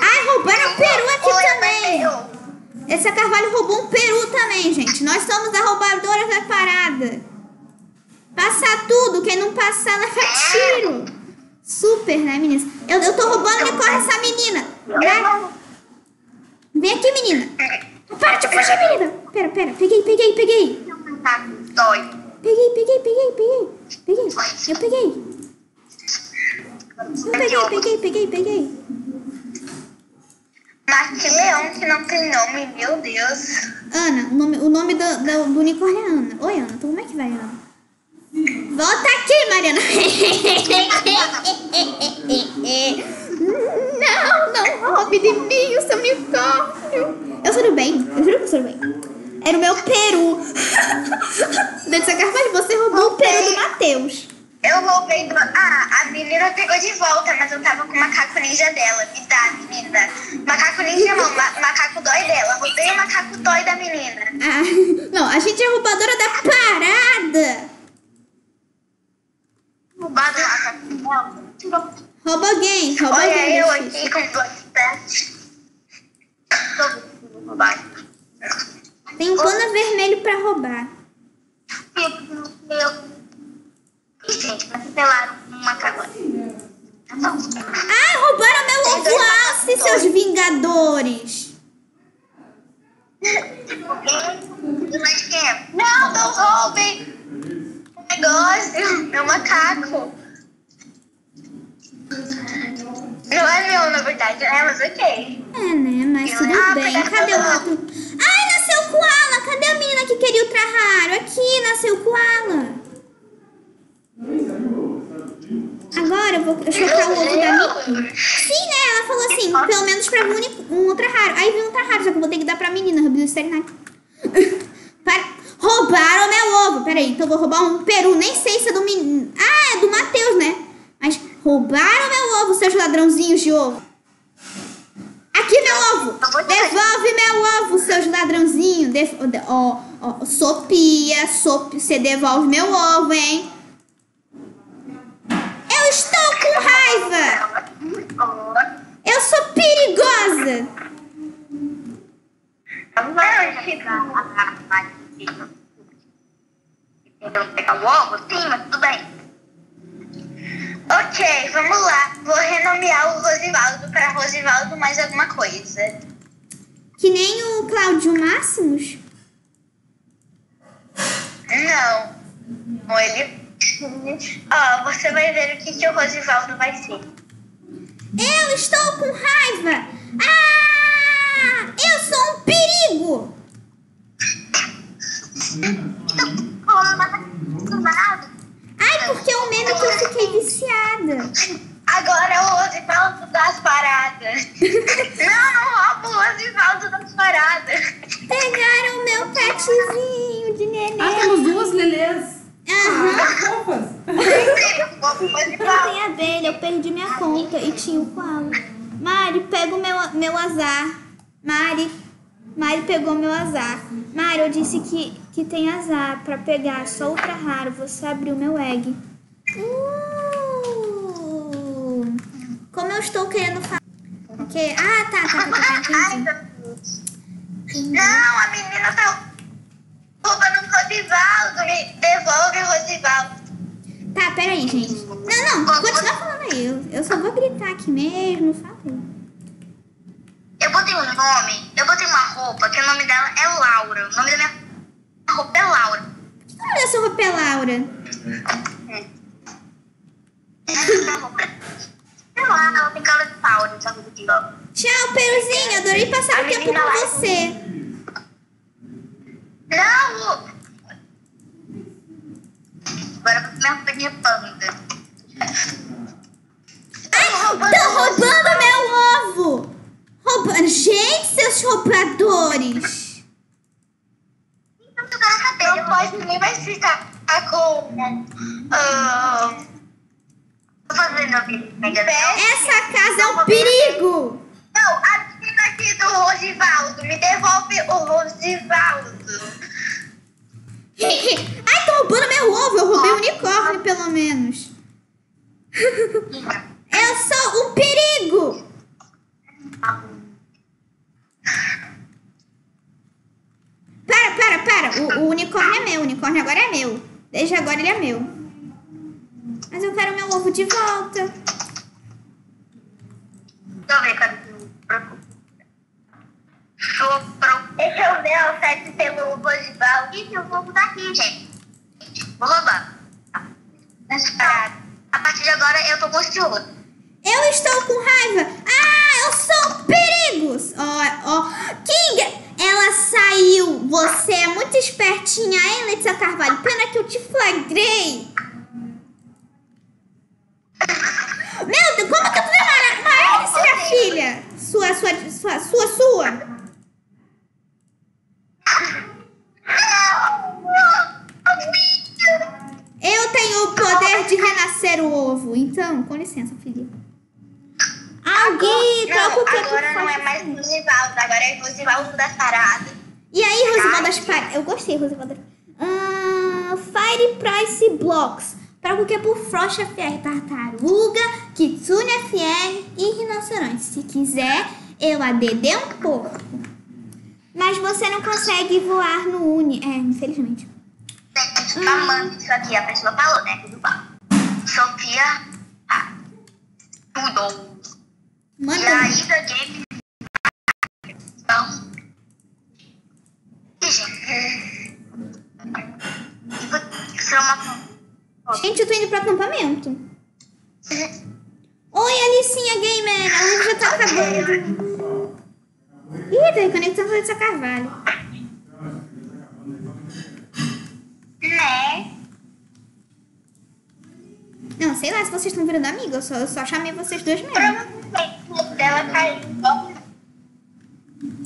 Ai, roubaram o peru aqui leão também. Essa Carvalho roubou um peru também, gente. Nós somos a roubadora da parada. Passar tudo, quem não passar leva tiro. Super, né, meninas? Eu, eu tô roubando, me corre essa menina. Vai. Vem aqui, menina. Para de fugir, menina. Pera, pera. Peguei, peguei, peguei. Tá, dói. Peguei, peguei, peguei, peguei. Peguei. Eu peguei. Eu peguei, peguei, peguei, peguei. Mas que leão que não tem nome, meu Deus. Ana, o nome, o nome do, do, do unicórnio é Ana. Oi, Ana. Então como é que vai, Ana? Volta aqui, Mariana. Não, não roube de mim o seu unicórnio. Eu sou do bem. Eu juro que eu sou do bem. Era o meu peru. Dessa Carvalho, você roubou o peru do Matheus. Eu roubei do... Ah, a menina pegou de volta, mas eu tava com o macaco ninja dela. Me dá, menina. Macaco ninja não, ma- macaco dói dela. Roubei o macaco dói da menina. Ah, não, a gente é roubadora da parada. Roubado o macaco. Rouba alguém, rouba Olha alguém. eu Letícia. aqui com dois pés. Tô vou um pano vermelho pra roubar. Gente, mas pelaram um macaco. Ah, roubaram meu dois alce, seus vingadores. É? Não, não roubem! O negócio, meu macaco. Não é meu, na verdade, né? Mas ok. É, né? Mas tudo bem. Cadê o outro? Ai, nasceu o koala. Cadê a menina que queria o raro? Aqui, nasceu o koala. Agora eu vou chocar o ovo da menina. Sim, né? Ela falou assim, pelo menos pra uni- um ultra raro. Aí vem um ultra raro, só que eu vou ter que dar pra menina, Rubi do Serenite. Para... Roubaram meu ovo. Peraí, então eu vou roubar um peru. Nem sei se é do menino. Ah, é do Matheus, né? Mas roubaram meu ovo, seus ladrãozinhos de ovo. Aqui meu ovo. Devolve meu ovo, seus ladrãozinhos. Ó, ó, Sopia, Sop... você devolve meu ovo, hein? Eu estou com Eu sou perigosa. Pegar o ovo? Sim, mas tudo bem. Ok, vamos lá. Vou renomear o Rosivaldo para Rosivaldo mais alguma coisa. Que nem o Cláudio Máximos. Não. Ele. Ó, você vai ver o que, que o Rosivaldo vai ser. Eu estou com raiva. Ah! Eu sou um perigo. Ai, porque é o meme que eu fiquei viciada. Agora é o Rosivaldo das paradas. não, não rouba o Rosivaldo das paradas. Pegaram o meu petzinho de Ah, neném. temos duas lelês. Aham. Ah, fofas. Rouba o Não Rosivaldo. tem abelha, eu perdi minha conta e tinha o koala. Mari, pega o meu, meu azar. Mari, Mari pegou meu azar. Mari, eu disse que, que tem azar pra pegar só ultra raro. Você abriu meu egg. Uh, como eu estou querendo falar. Que, ah, tá, tá, tá, tá, meu Deus. Não, a menina tá roubando o Rosivaldo. Me devolve o Rosivaldo. Tá, peraí, gente. Não, não, continua falando aí. Eu, eu só vou gritar aqui mesmo. Falei. Eu botei um nome, eu botei uma roupa que o nome dela é Laura. O nome da minha roupa é Laura. Olha sua roupa é Laura. Essa roupa. Lá, ela tem cara de essa aqui, ó. Tchau, Peruzinho. Adorei passar o tempo com lá. você. Não! Agora eu vou comer uma roupa de panda. Ai, estão roubando meu ovo. Roubando. Gente, seus roubadores. Não pode, ninguém vai ficar com. Tô fazendo. Essa casa é um perigo. Não, a menina aqui do Rosivaldo. Me devolve Ai, estão roubando meu ovo. Eu roubei o unicórnio, pelo menos. Eu sou um perigo! Para, para, para. O, o unicórnio é meu. O unicórnio agora é meu. Desde agora ele é meu. Mas eu quero meu ovo de volta. Deixa eu ver, cadê pro- Deixa eu ver a oferta pelo Bolivar. Ih, eu vou mudar aqui, gente. Vou roubar. Parada. A partir de agora eu tô gostoso. Eu estou com raiva. Ah, eu sou um perigo. Ó, ó. Kinga, ela saiu. Você é muito espertinha, hein, Letícia Carvalho? Pena que eu te flagrei. Meu Deus, como que eu tô demorando? Maior minha filha. Sua, sua, sua, sua, sua. Eu tenho o poder de renascer o ovo. Então, com licença, filha. Alguém, troca o que agora não é mais Rosivaldo, agora é Rosivaldo das paradas. E aí, Rosivaldo das Paradas? Eu gostei, Rosivaldo das ah, Fire Price Blocks. Troca o que por Frost FR, Tartaruga, Kitsune FR e Rinoceronte. Se quiser, eu ADD um pouco. Mas você não consegue voar no Uni. É, infelizmente. Gente, amando isso aqui, a pessoa falou, né? Tudo bom. Sofia, ah, tudo. E Manda. aí da game. Então. E, gente. É. Gente, eu tô indo pro acampamento. Oi, Alicinha Gamer. A live já tá acabando. Ih, tá reconectando com a Carvalho. Né? Não, sei lá se vocês estão virando amigos. Eu só, eu só chamei vocês dois mesmo. Dela caiu.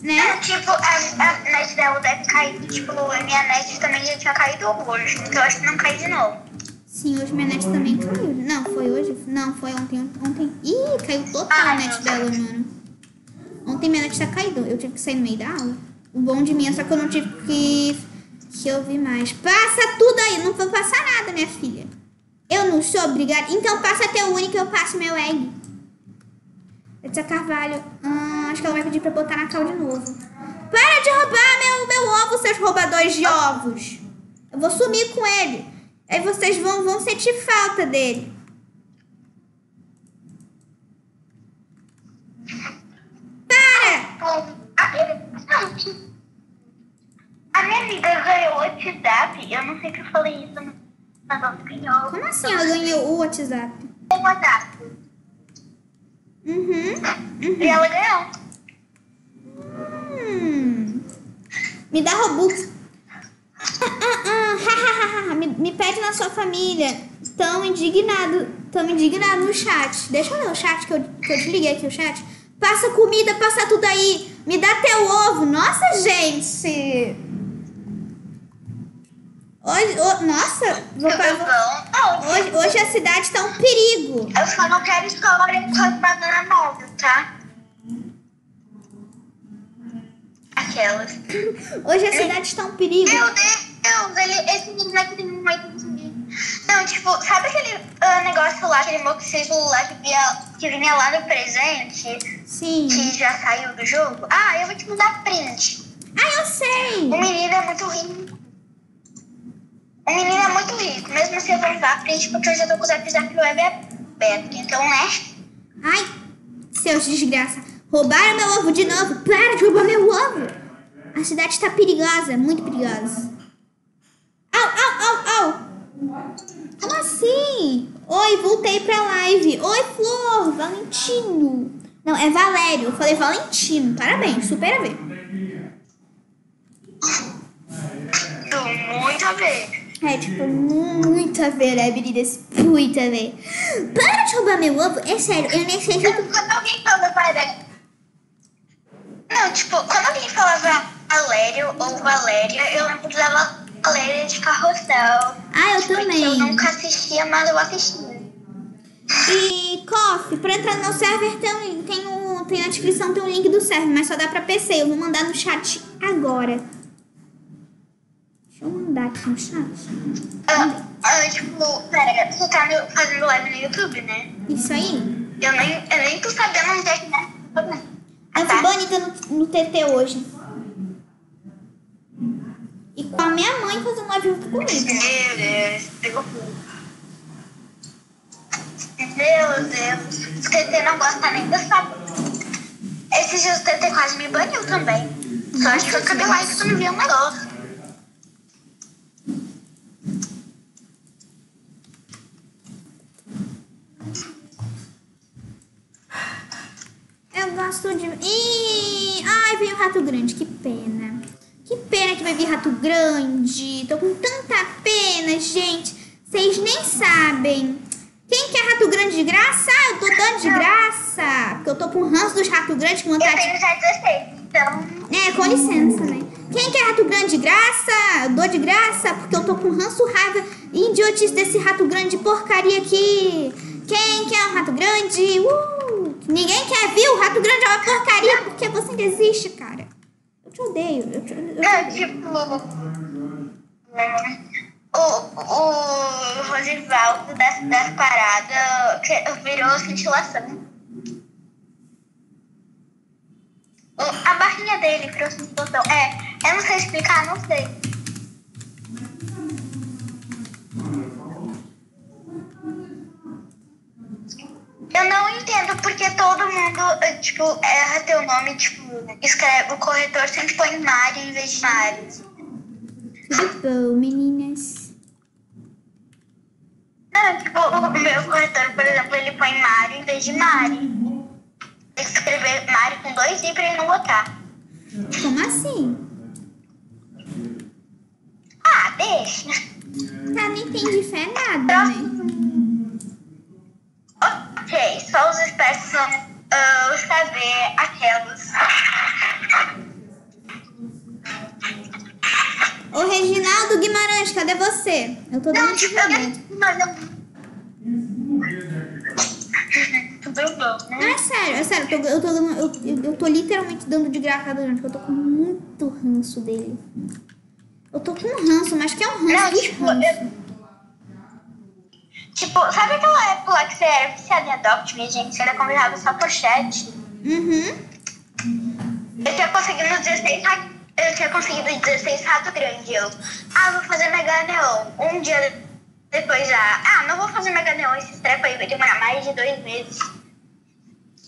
Né? Tipo, a, a net dela deve cair. Tipo, a minha net também já tinha caído hoje. Então eu acho que não cai de novo. Sim, hoje minha net também caiu. Não, foi hoje? Não, foi ontem. Ontem. Ih, caiu total a net dela, mano. Ontem minha net tá caído. Eu tive que sair no meio da aula. O bom de mim é só que eu não tive que, que ouvir mais. Passa tudo aí. Não vou passar nada, minha filha. Eu não sou obrigada. Então passa até o único eu passo meu egg. Letícia Carvalho. Ah, acho que ela vai pedir pra botar na cal de novo. Para de roubar meu, meu ovo, seus roubadores de ovos. Eu vou sumir com ele. Aí vocês vão, vão sentir falta dele. A minha amiga ganhou o WhatsApp. Eu não sei se eu falei isso, mas ela ganhou. Como assim ela ganhou o WhatsApp? O WhatsApp. Uhum. E ela ganhou. Hum. Me dá Robux. Me, me pede na sua família. Tão indignado. Tão indignado no chat. Deixa eu ler o chat que eu, que eu desliguei aqui o chat. Passa comida, passa tudo aí. Me dá teu ovo. Nossa, gente. Hoje, ho- nossa, vou? Não, hoje, hoje a cidade tá um perigo. eu só não quero história com as bananas móvel, tá? Aquelas. Hoje a cidade está um perigo. Meu Deus, ele, esse menino aqui tem muito Não, tipo, sabe aquele ah, negócio lá, aquele moxíbulo lá que vinha, que vinha lá no presente, Sim. que já saiu do jogo? Ah, eu vou te mandar print. Ah, eu sei. O menino é muito rico. O menino é muito rico. Mesmo assim, eu vou print porque eu já tô com o Zap Zap Web aberto. Então, né? Ai, seus desgraça. Roubaram meu ovo de novo. Para de roubar meu ovo. A cidade está perigosa, muito perigosa. Au, au, au, au. Como assim? Oi, voltei pra live. Oi, Flor, Valentino. Não, é Valério. Eu falei Valentino. Parabéns, super a ver. Tudo muito a ver. É, tipo, muito a ver, é, meninas. Muito a ver. Para de roubar meu ovo. É sério, eu nem sei tô... Quando alguém fala Valério. Não, tipo, quando alguém falava Valério ou Valéria, eu lembro da Valéria de Carrossel. Ah, eu Porque eu também. nunca assistia, mas eu assistia. E, Coff, pra entrar no server tem, tem, um, tem na descrição, tem um link do server, mas só dá pra PC. Eu vou mandar no chat agora. Deixa eu mandar aqui no chat. Ah, ah, tipo, pera, você tá fazendo live no YouTube, né? Isso aí. Eu nem, eu nem tô sabendo onde é que né? Eu fui banida no, no TT hoje. E com a minha mãe fazendo live junto comigo. Meu Deus, pegou fogo. Meu Deus, o TT não gosta nem de saber. Esses dias o TT quase me baniu também. Só acho que eu acabei lá que tu não viu um negócio. Eu gosto de. Ih! Ai, veio o rato grande, que pena. Que pena que vai vir rato grande. Tô com tanta pena, gente. Vocês nem sabem. Quem quer rato grande de graça? Ah, eu tô dando de graça. Porque eu tô com ranço dos ratos grandes com Eu vontade. tenho já 16, então. É, com licença, né? Quem quer rato grande de graça? Eu dou de graça porque eu tô com ranço, raiva e idiotice desse rato grande de porcaria aqui. Quem quer um rato grande? Uh! Ninguém quer, viu? O rato grande é uma porcaria porque você ainda existe, cara. Eu te odeio. Eu te, eu te É, odeio. tipo. O, o Rosivaldo das, das paradas virou cintilação. O- A barrinha dele virou cintilação. É, eu não sei explicar, não sei. Eu não entendo porque todo mundo, eh, tipo, erra teu nome, tipo, escreve, o corretor sempre põe Mário em vez de Mário. Tudo bom, meninas? Não, tipo, o meu corretor, por exemplo, ele põe Mário em vez de Mari. Tem que escrever Mari com dois i pra ele não botar. Como assim? Ah, deixa. Tá, não entendi fé nada, né? Ok, só os espertos vão ah, saber aquelas. Ô, Reginaldo Guimarães, cadê você? Eu tô Não, dando remédio. mas eu... Tudo bom, Não, né? é sério, é sério. Eu tô, eu, tô, eu, eu- tô literalmente dando de graça durante, porque eu tô com muito ranço dele. Eu tô com um ranço, mas que é um ranço Não, tipo, ranços. eu... Tipo, sabe aquela época lá que você era viciada em Adopt Me, gente? Você era convidado só por chat? Uhum. Eu tinha conseguido 16 ra- eu tinha conseguido 16 rato grande. Eu, ah, vou fazer Mega Neon. Um dia depois já, ah, não vou fazer Mega Neon, esse treco aí vai demorar mais de dois meses.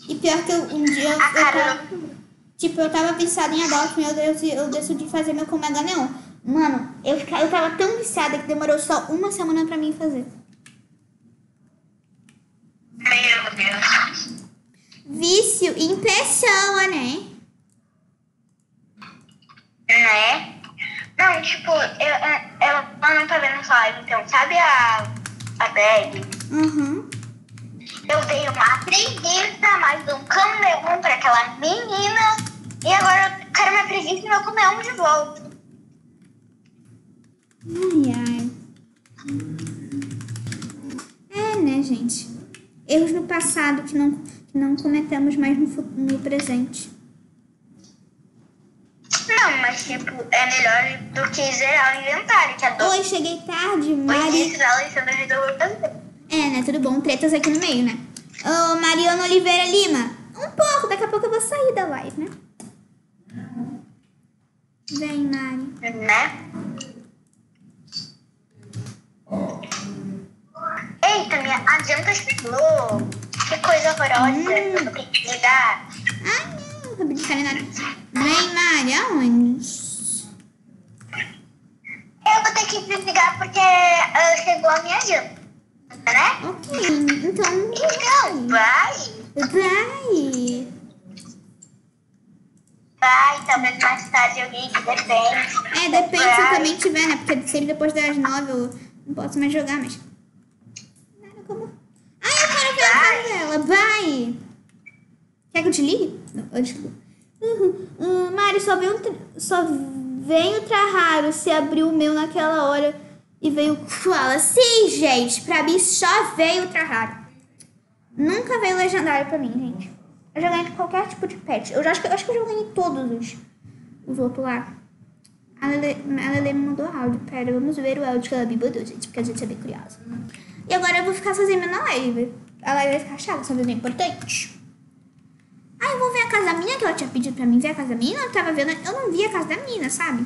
E pior que eu, um dia eu, A eu cara tava, tipo, eu tava viciada em Adopt Me, eu, eu, eu decidi fazer meu com Mega Neon. Mano, eu, eu tava tão viciada que demorou só uma semana pra mim fazer. Meu Deus. Vício impressiona, né? Né? Não, tipo, eu, eu- ela não tá vendo live, então, sabe a, a Beg? Uhum. Eu dei uma preguiça, mais um caminhão pra aquela menina. E agora eu quero minha preguiça e meu caminhão de volta. Ai, ai. É, né, gente? Erros no passado que não, que não cometemos mais no, no presente. Não, mas tipo, é melhor do que zerar o inventário, que a dor Oi, cheguei tarde, Mari. É, né? Tudo bom. Tretas aqui no meio, né? Ô, Mariana Oliveira Lima. Um pouco, daqui a pouco eu vou sair da live, né? Vem, Mari. Né? Eita, minha adianta chegou. Que coisa horrorosa. Eu vou ter que ligar. Ai, não, acabei de cair nada. Vem, Mari, aonde? Eu vou ter que desligar porque ah, chegou a minha janta. Né? Ok, então. Então, vai. Vai. Vai, talvez mais tarde eu ligue, depende. É, depende se eu Vai. também tiver, né? Porque sempre depois das nove eu não posso mais jogar, mas. A dela. Vai! Quer que eu te ligue? Não, eu desligo. Uhum. Hum, Mari, só veio, um só vem o Trarraro se abriu o meu naquela hora e veio fala. Sim, gente, pra mim só veio o Trarraro. Nunca veio legendário pra mim, gente. Eu já ganhei qualquer tipo de pet. Eu já acho que, eu acho que eu já ganhei todos os, os outros lá. A Lele me mandou áudio. Pera, vamos ver o áudio que ela me mandou, gente, porque a gente é bem curiosa. E agora eu vou ficar sozinha na live. A live vai ficar chata, são coisa importante. Ah, eu vou ver a casa da menina, que ela tinha pedido pra mim ver a casa da menina. Eu tava vendo, eu não vi a casa da menina, sabe?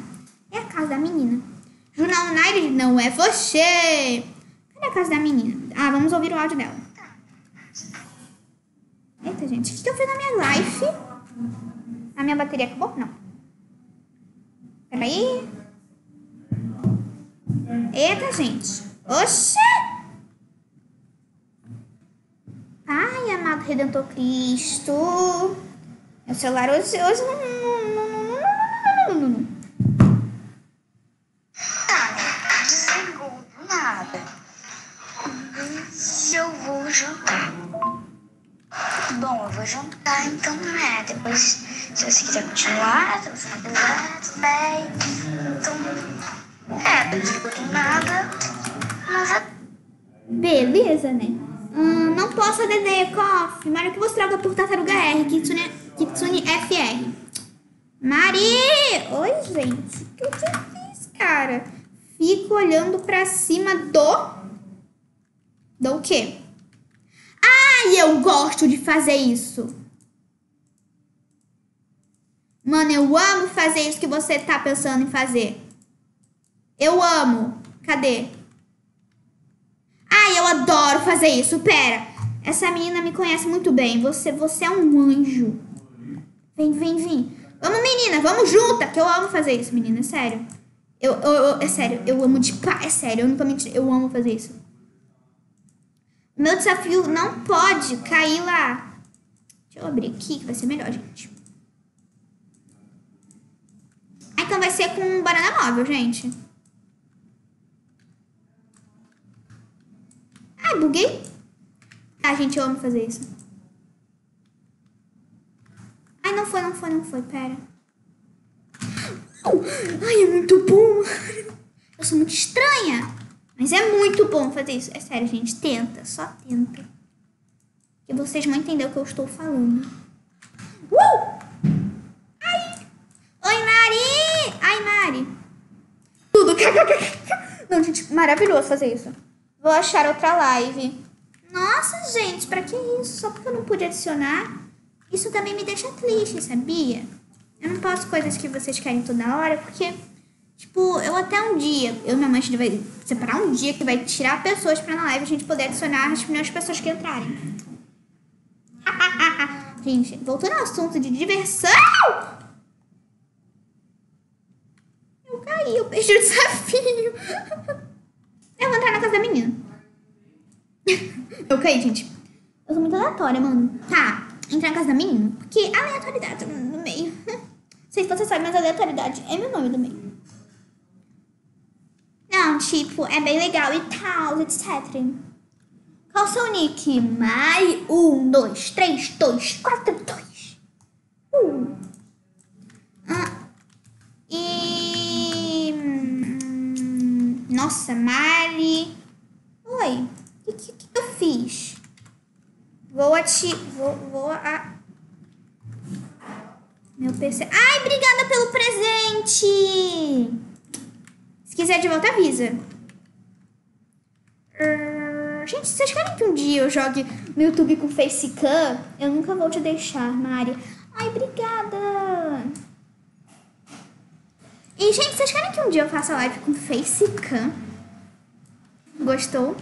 É a casa da menina. Jornal United, não é você. Cadê a casa da menina? Ah, vamos ouvir o áudio dela. Eita, gente, o que eu fiz na minha live? A minha bateria acabou? Não. Peraí. Eita, gente. Oxê! Ai, amado Redentor Cristo. Meu celular hoje, hoje não, não, não, não Desligou do nada. Eu vou jogar. Bom, eu vou jantar, então né? Depois, se você quiser continuar, se você quiser, tudo bem. Então, é, não desligou do nada, mas... Beleza, né? Hum, não posso ADD, Coffee. Mário, que você troca por Tartaruga R, Kitsune, Kitsune FR. Mari! Oi, gente. O que eu fiz, cara? Fico olhando pra cima do... Do quê? Ai, eu gosto de fazer isso. Mano, eu amo fazer isso que você tá pensando em fazer. Eu amo. Cadê? Ai, eu adoro fazer isso. Pera. Essa menina me conhece muito bem. Você, você é um anjo. Vem, vem, vem. Vamos, menina, vamos junta, que eu amo fazer isso, menina, é sério. Eu, eu, eu- é sério, eu amo de pá, é sério, eu nunca menti, eu amo fazer isso. Meu desafio não pode cair lá. Deixa eu abrir aqui, que vai ser melhor, gente. Ah, então vai ser com banana móvel, gente. Ai, buguei. Ah, gente, eu amo fazer isso. Ai, não foi, não foi, não foi, pera. Ai, é muito bom. Eu sou muito estranha. Mas é muito bom fazer isso. É sério, gente, tenta, só tenta. Que vocês vão entender o que eu estou falando. Uh! Ai! Oi, Mari! Ai, Mari! Tudo. Não, gente, maravilhoso fazer isso. Vou achar outra live. Nossa, gente, pra que isso? Só porque eu não pude adicionar. Isso também me deixa triste, sabia? Eu não posto coisas que vocês querem toda hora, porque, tipo, eu até um dia, eu e minha mãe, a gente vai separar um dia que vai tirar pessoas pra na live a gente poder adicionar as primeiras pessoas que entrarem. gente, voltando ao assunto de diversão! Eu caí, eu perdi o desafio. Eu vou entrar na casa da menina. Eu caí, gente. Eu sou muito aleatória, mano. Tá, entrar na casa da menina. Porque aleatoriedade tá no meio. Não sei se você sabe, mas aleatoriedade é meu nome do meio. Não, tipo, é bem legal e tal, etc. Qual o seu nick? Mai, um, dois, três, dois, quatro, dois. Uh. Ah, e. hum, Nossa, Mari. Oi, o que, que, que eu fiz? Vou Vou, vou a... Meu PC... Ai, obrigada pelo presente! Se quiser de volta, avisa. Ahn, Gente, vocês querem que um dia eu jogue no YouTube com Facecam? Eu nunca vou te deixar, Mari. Ai, obrigada! E, gente, vocês querem que um dia eu faça live com Facecam? Gostou?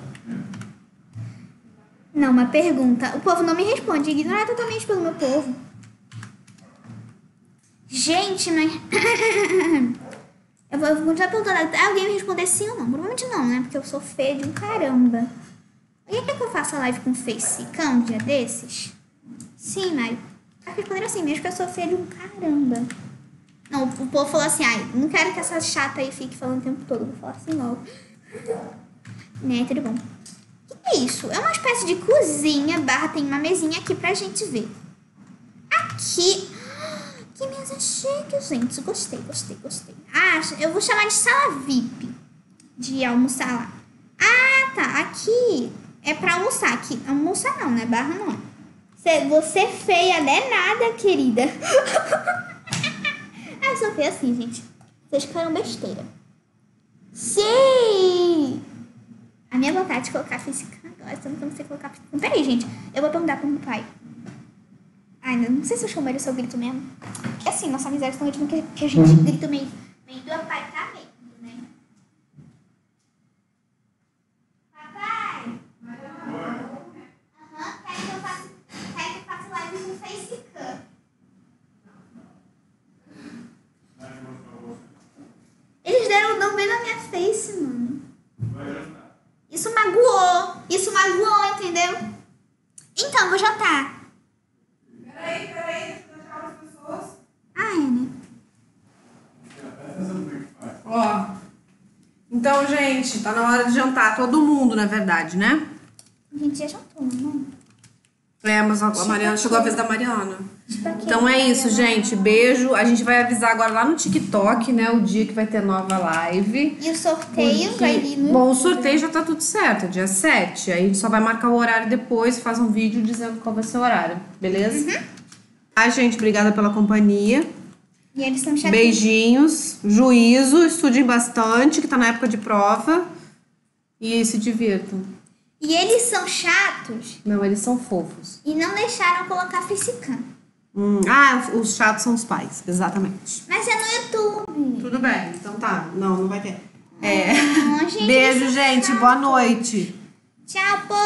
Não, uma pergunta. O povo não me responde. Ignora totalmente pelo meu povo. Gente, mas. eu vou, eu vou continuar perguntando até alguém me responder sim ou não. Provavelmente não, né? Porque eu sou feia de um caramba. E quer que eu faça live com Facecam um dia desses? Sim, Mari. Vai responder assim, mesmo que eu sou feia de um caramba. Não, o povo falou assim, ai, não quero que essa chata aí fique falando o tempo todo. Vou falar assim logo. Né, tudo bom. É isso? É uma espécie de cozinha barra tem uma mesinha aqui pra gente ver. Aqui. Que mesa chique, gente. Gostei, gostei, gostei. Ah, eu vou chamar de sala VIP. De almoçar lá. Ah, tá. Aqui é pra almoçar. Aqui. Almoçar não, né? Barra não. Você, você feia não é nada, querida. ah, eu sou feia assim, gente. Vocês ficaram besteira. Sei! A minha vontade de colocar física agora, eu não sei colocar. Peraí, gente. Eu vou perguntar pro meu pai. Ai, não não sei se eu chamo ele seu grito mesmo. Porque assim, nossa amizade é tão íntima que, que a gente grita meio, meio do apartamento, né? Papai! Aham, quer que eu faça, quer que eu faça live no Facecam. Eles deram o dom bem na minha face, mano. Isso magoou. Isso magoou, entendeu? Então, vou jantar. Peraí, peraí, deixa eu deixar as pessoas. Ah, é, né? Ó. Então, gente, tá na hora de jantar. Todo mundo, na verdade, né? A gente já jantou, não? É, mas a a Mariana chegou a vez da Mariana. Então é isso, gente. Beijo. A gente vai avisar agora lá no TikTok, né? O dia que vai ter nova live. E o sorteio Porque- vai vir no Bom, o sorteio já tá tudo certo, dia 7. Aí a gente só vai marcar o horário depois, faz um vídeo dizendo qual vai ser o horário, beleza? Uhum. Ai, gente, obrigada pela companhia. E eles são chatinhos. Beijinhos, juízo, estudem bastante, que tá na época de prova. E se divirtam. E eles são chatos Não, eles são fofos. e não deixaram colocar facecam. Hum, Ah, os chatos são os pais, exatamente. Mas é no YouTube. Tudo bem, então tá. Não, não vai ter. É. Ah, gente, Beijo, gente. chatos. Boa noite. Tchau, povo.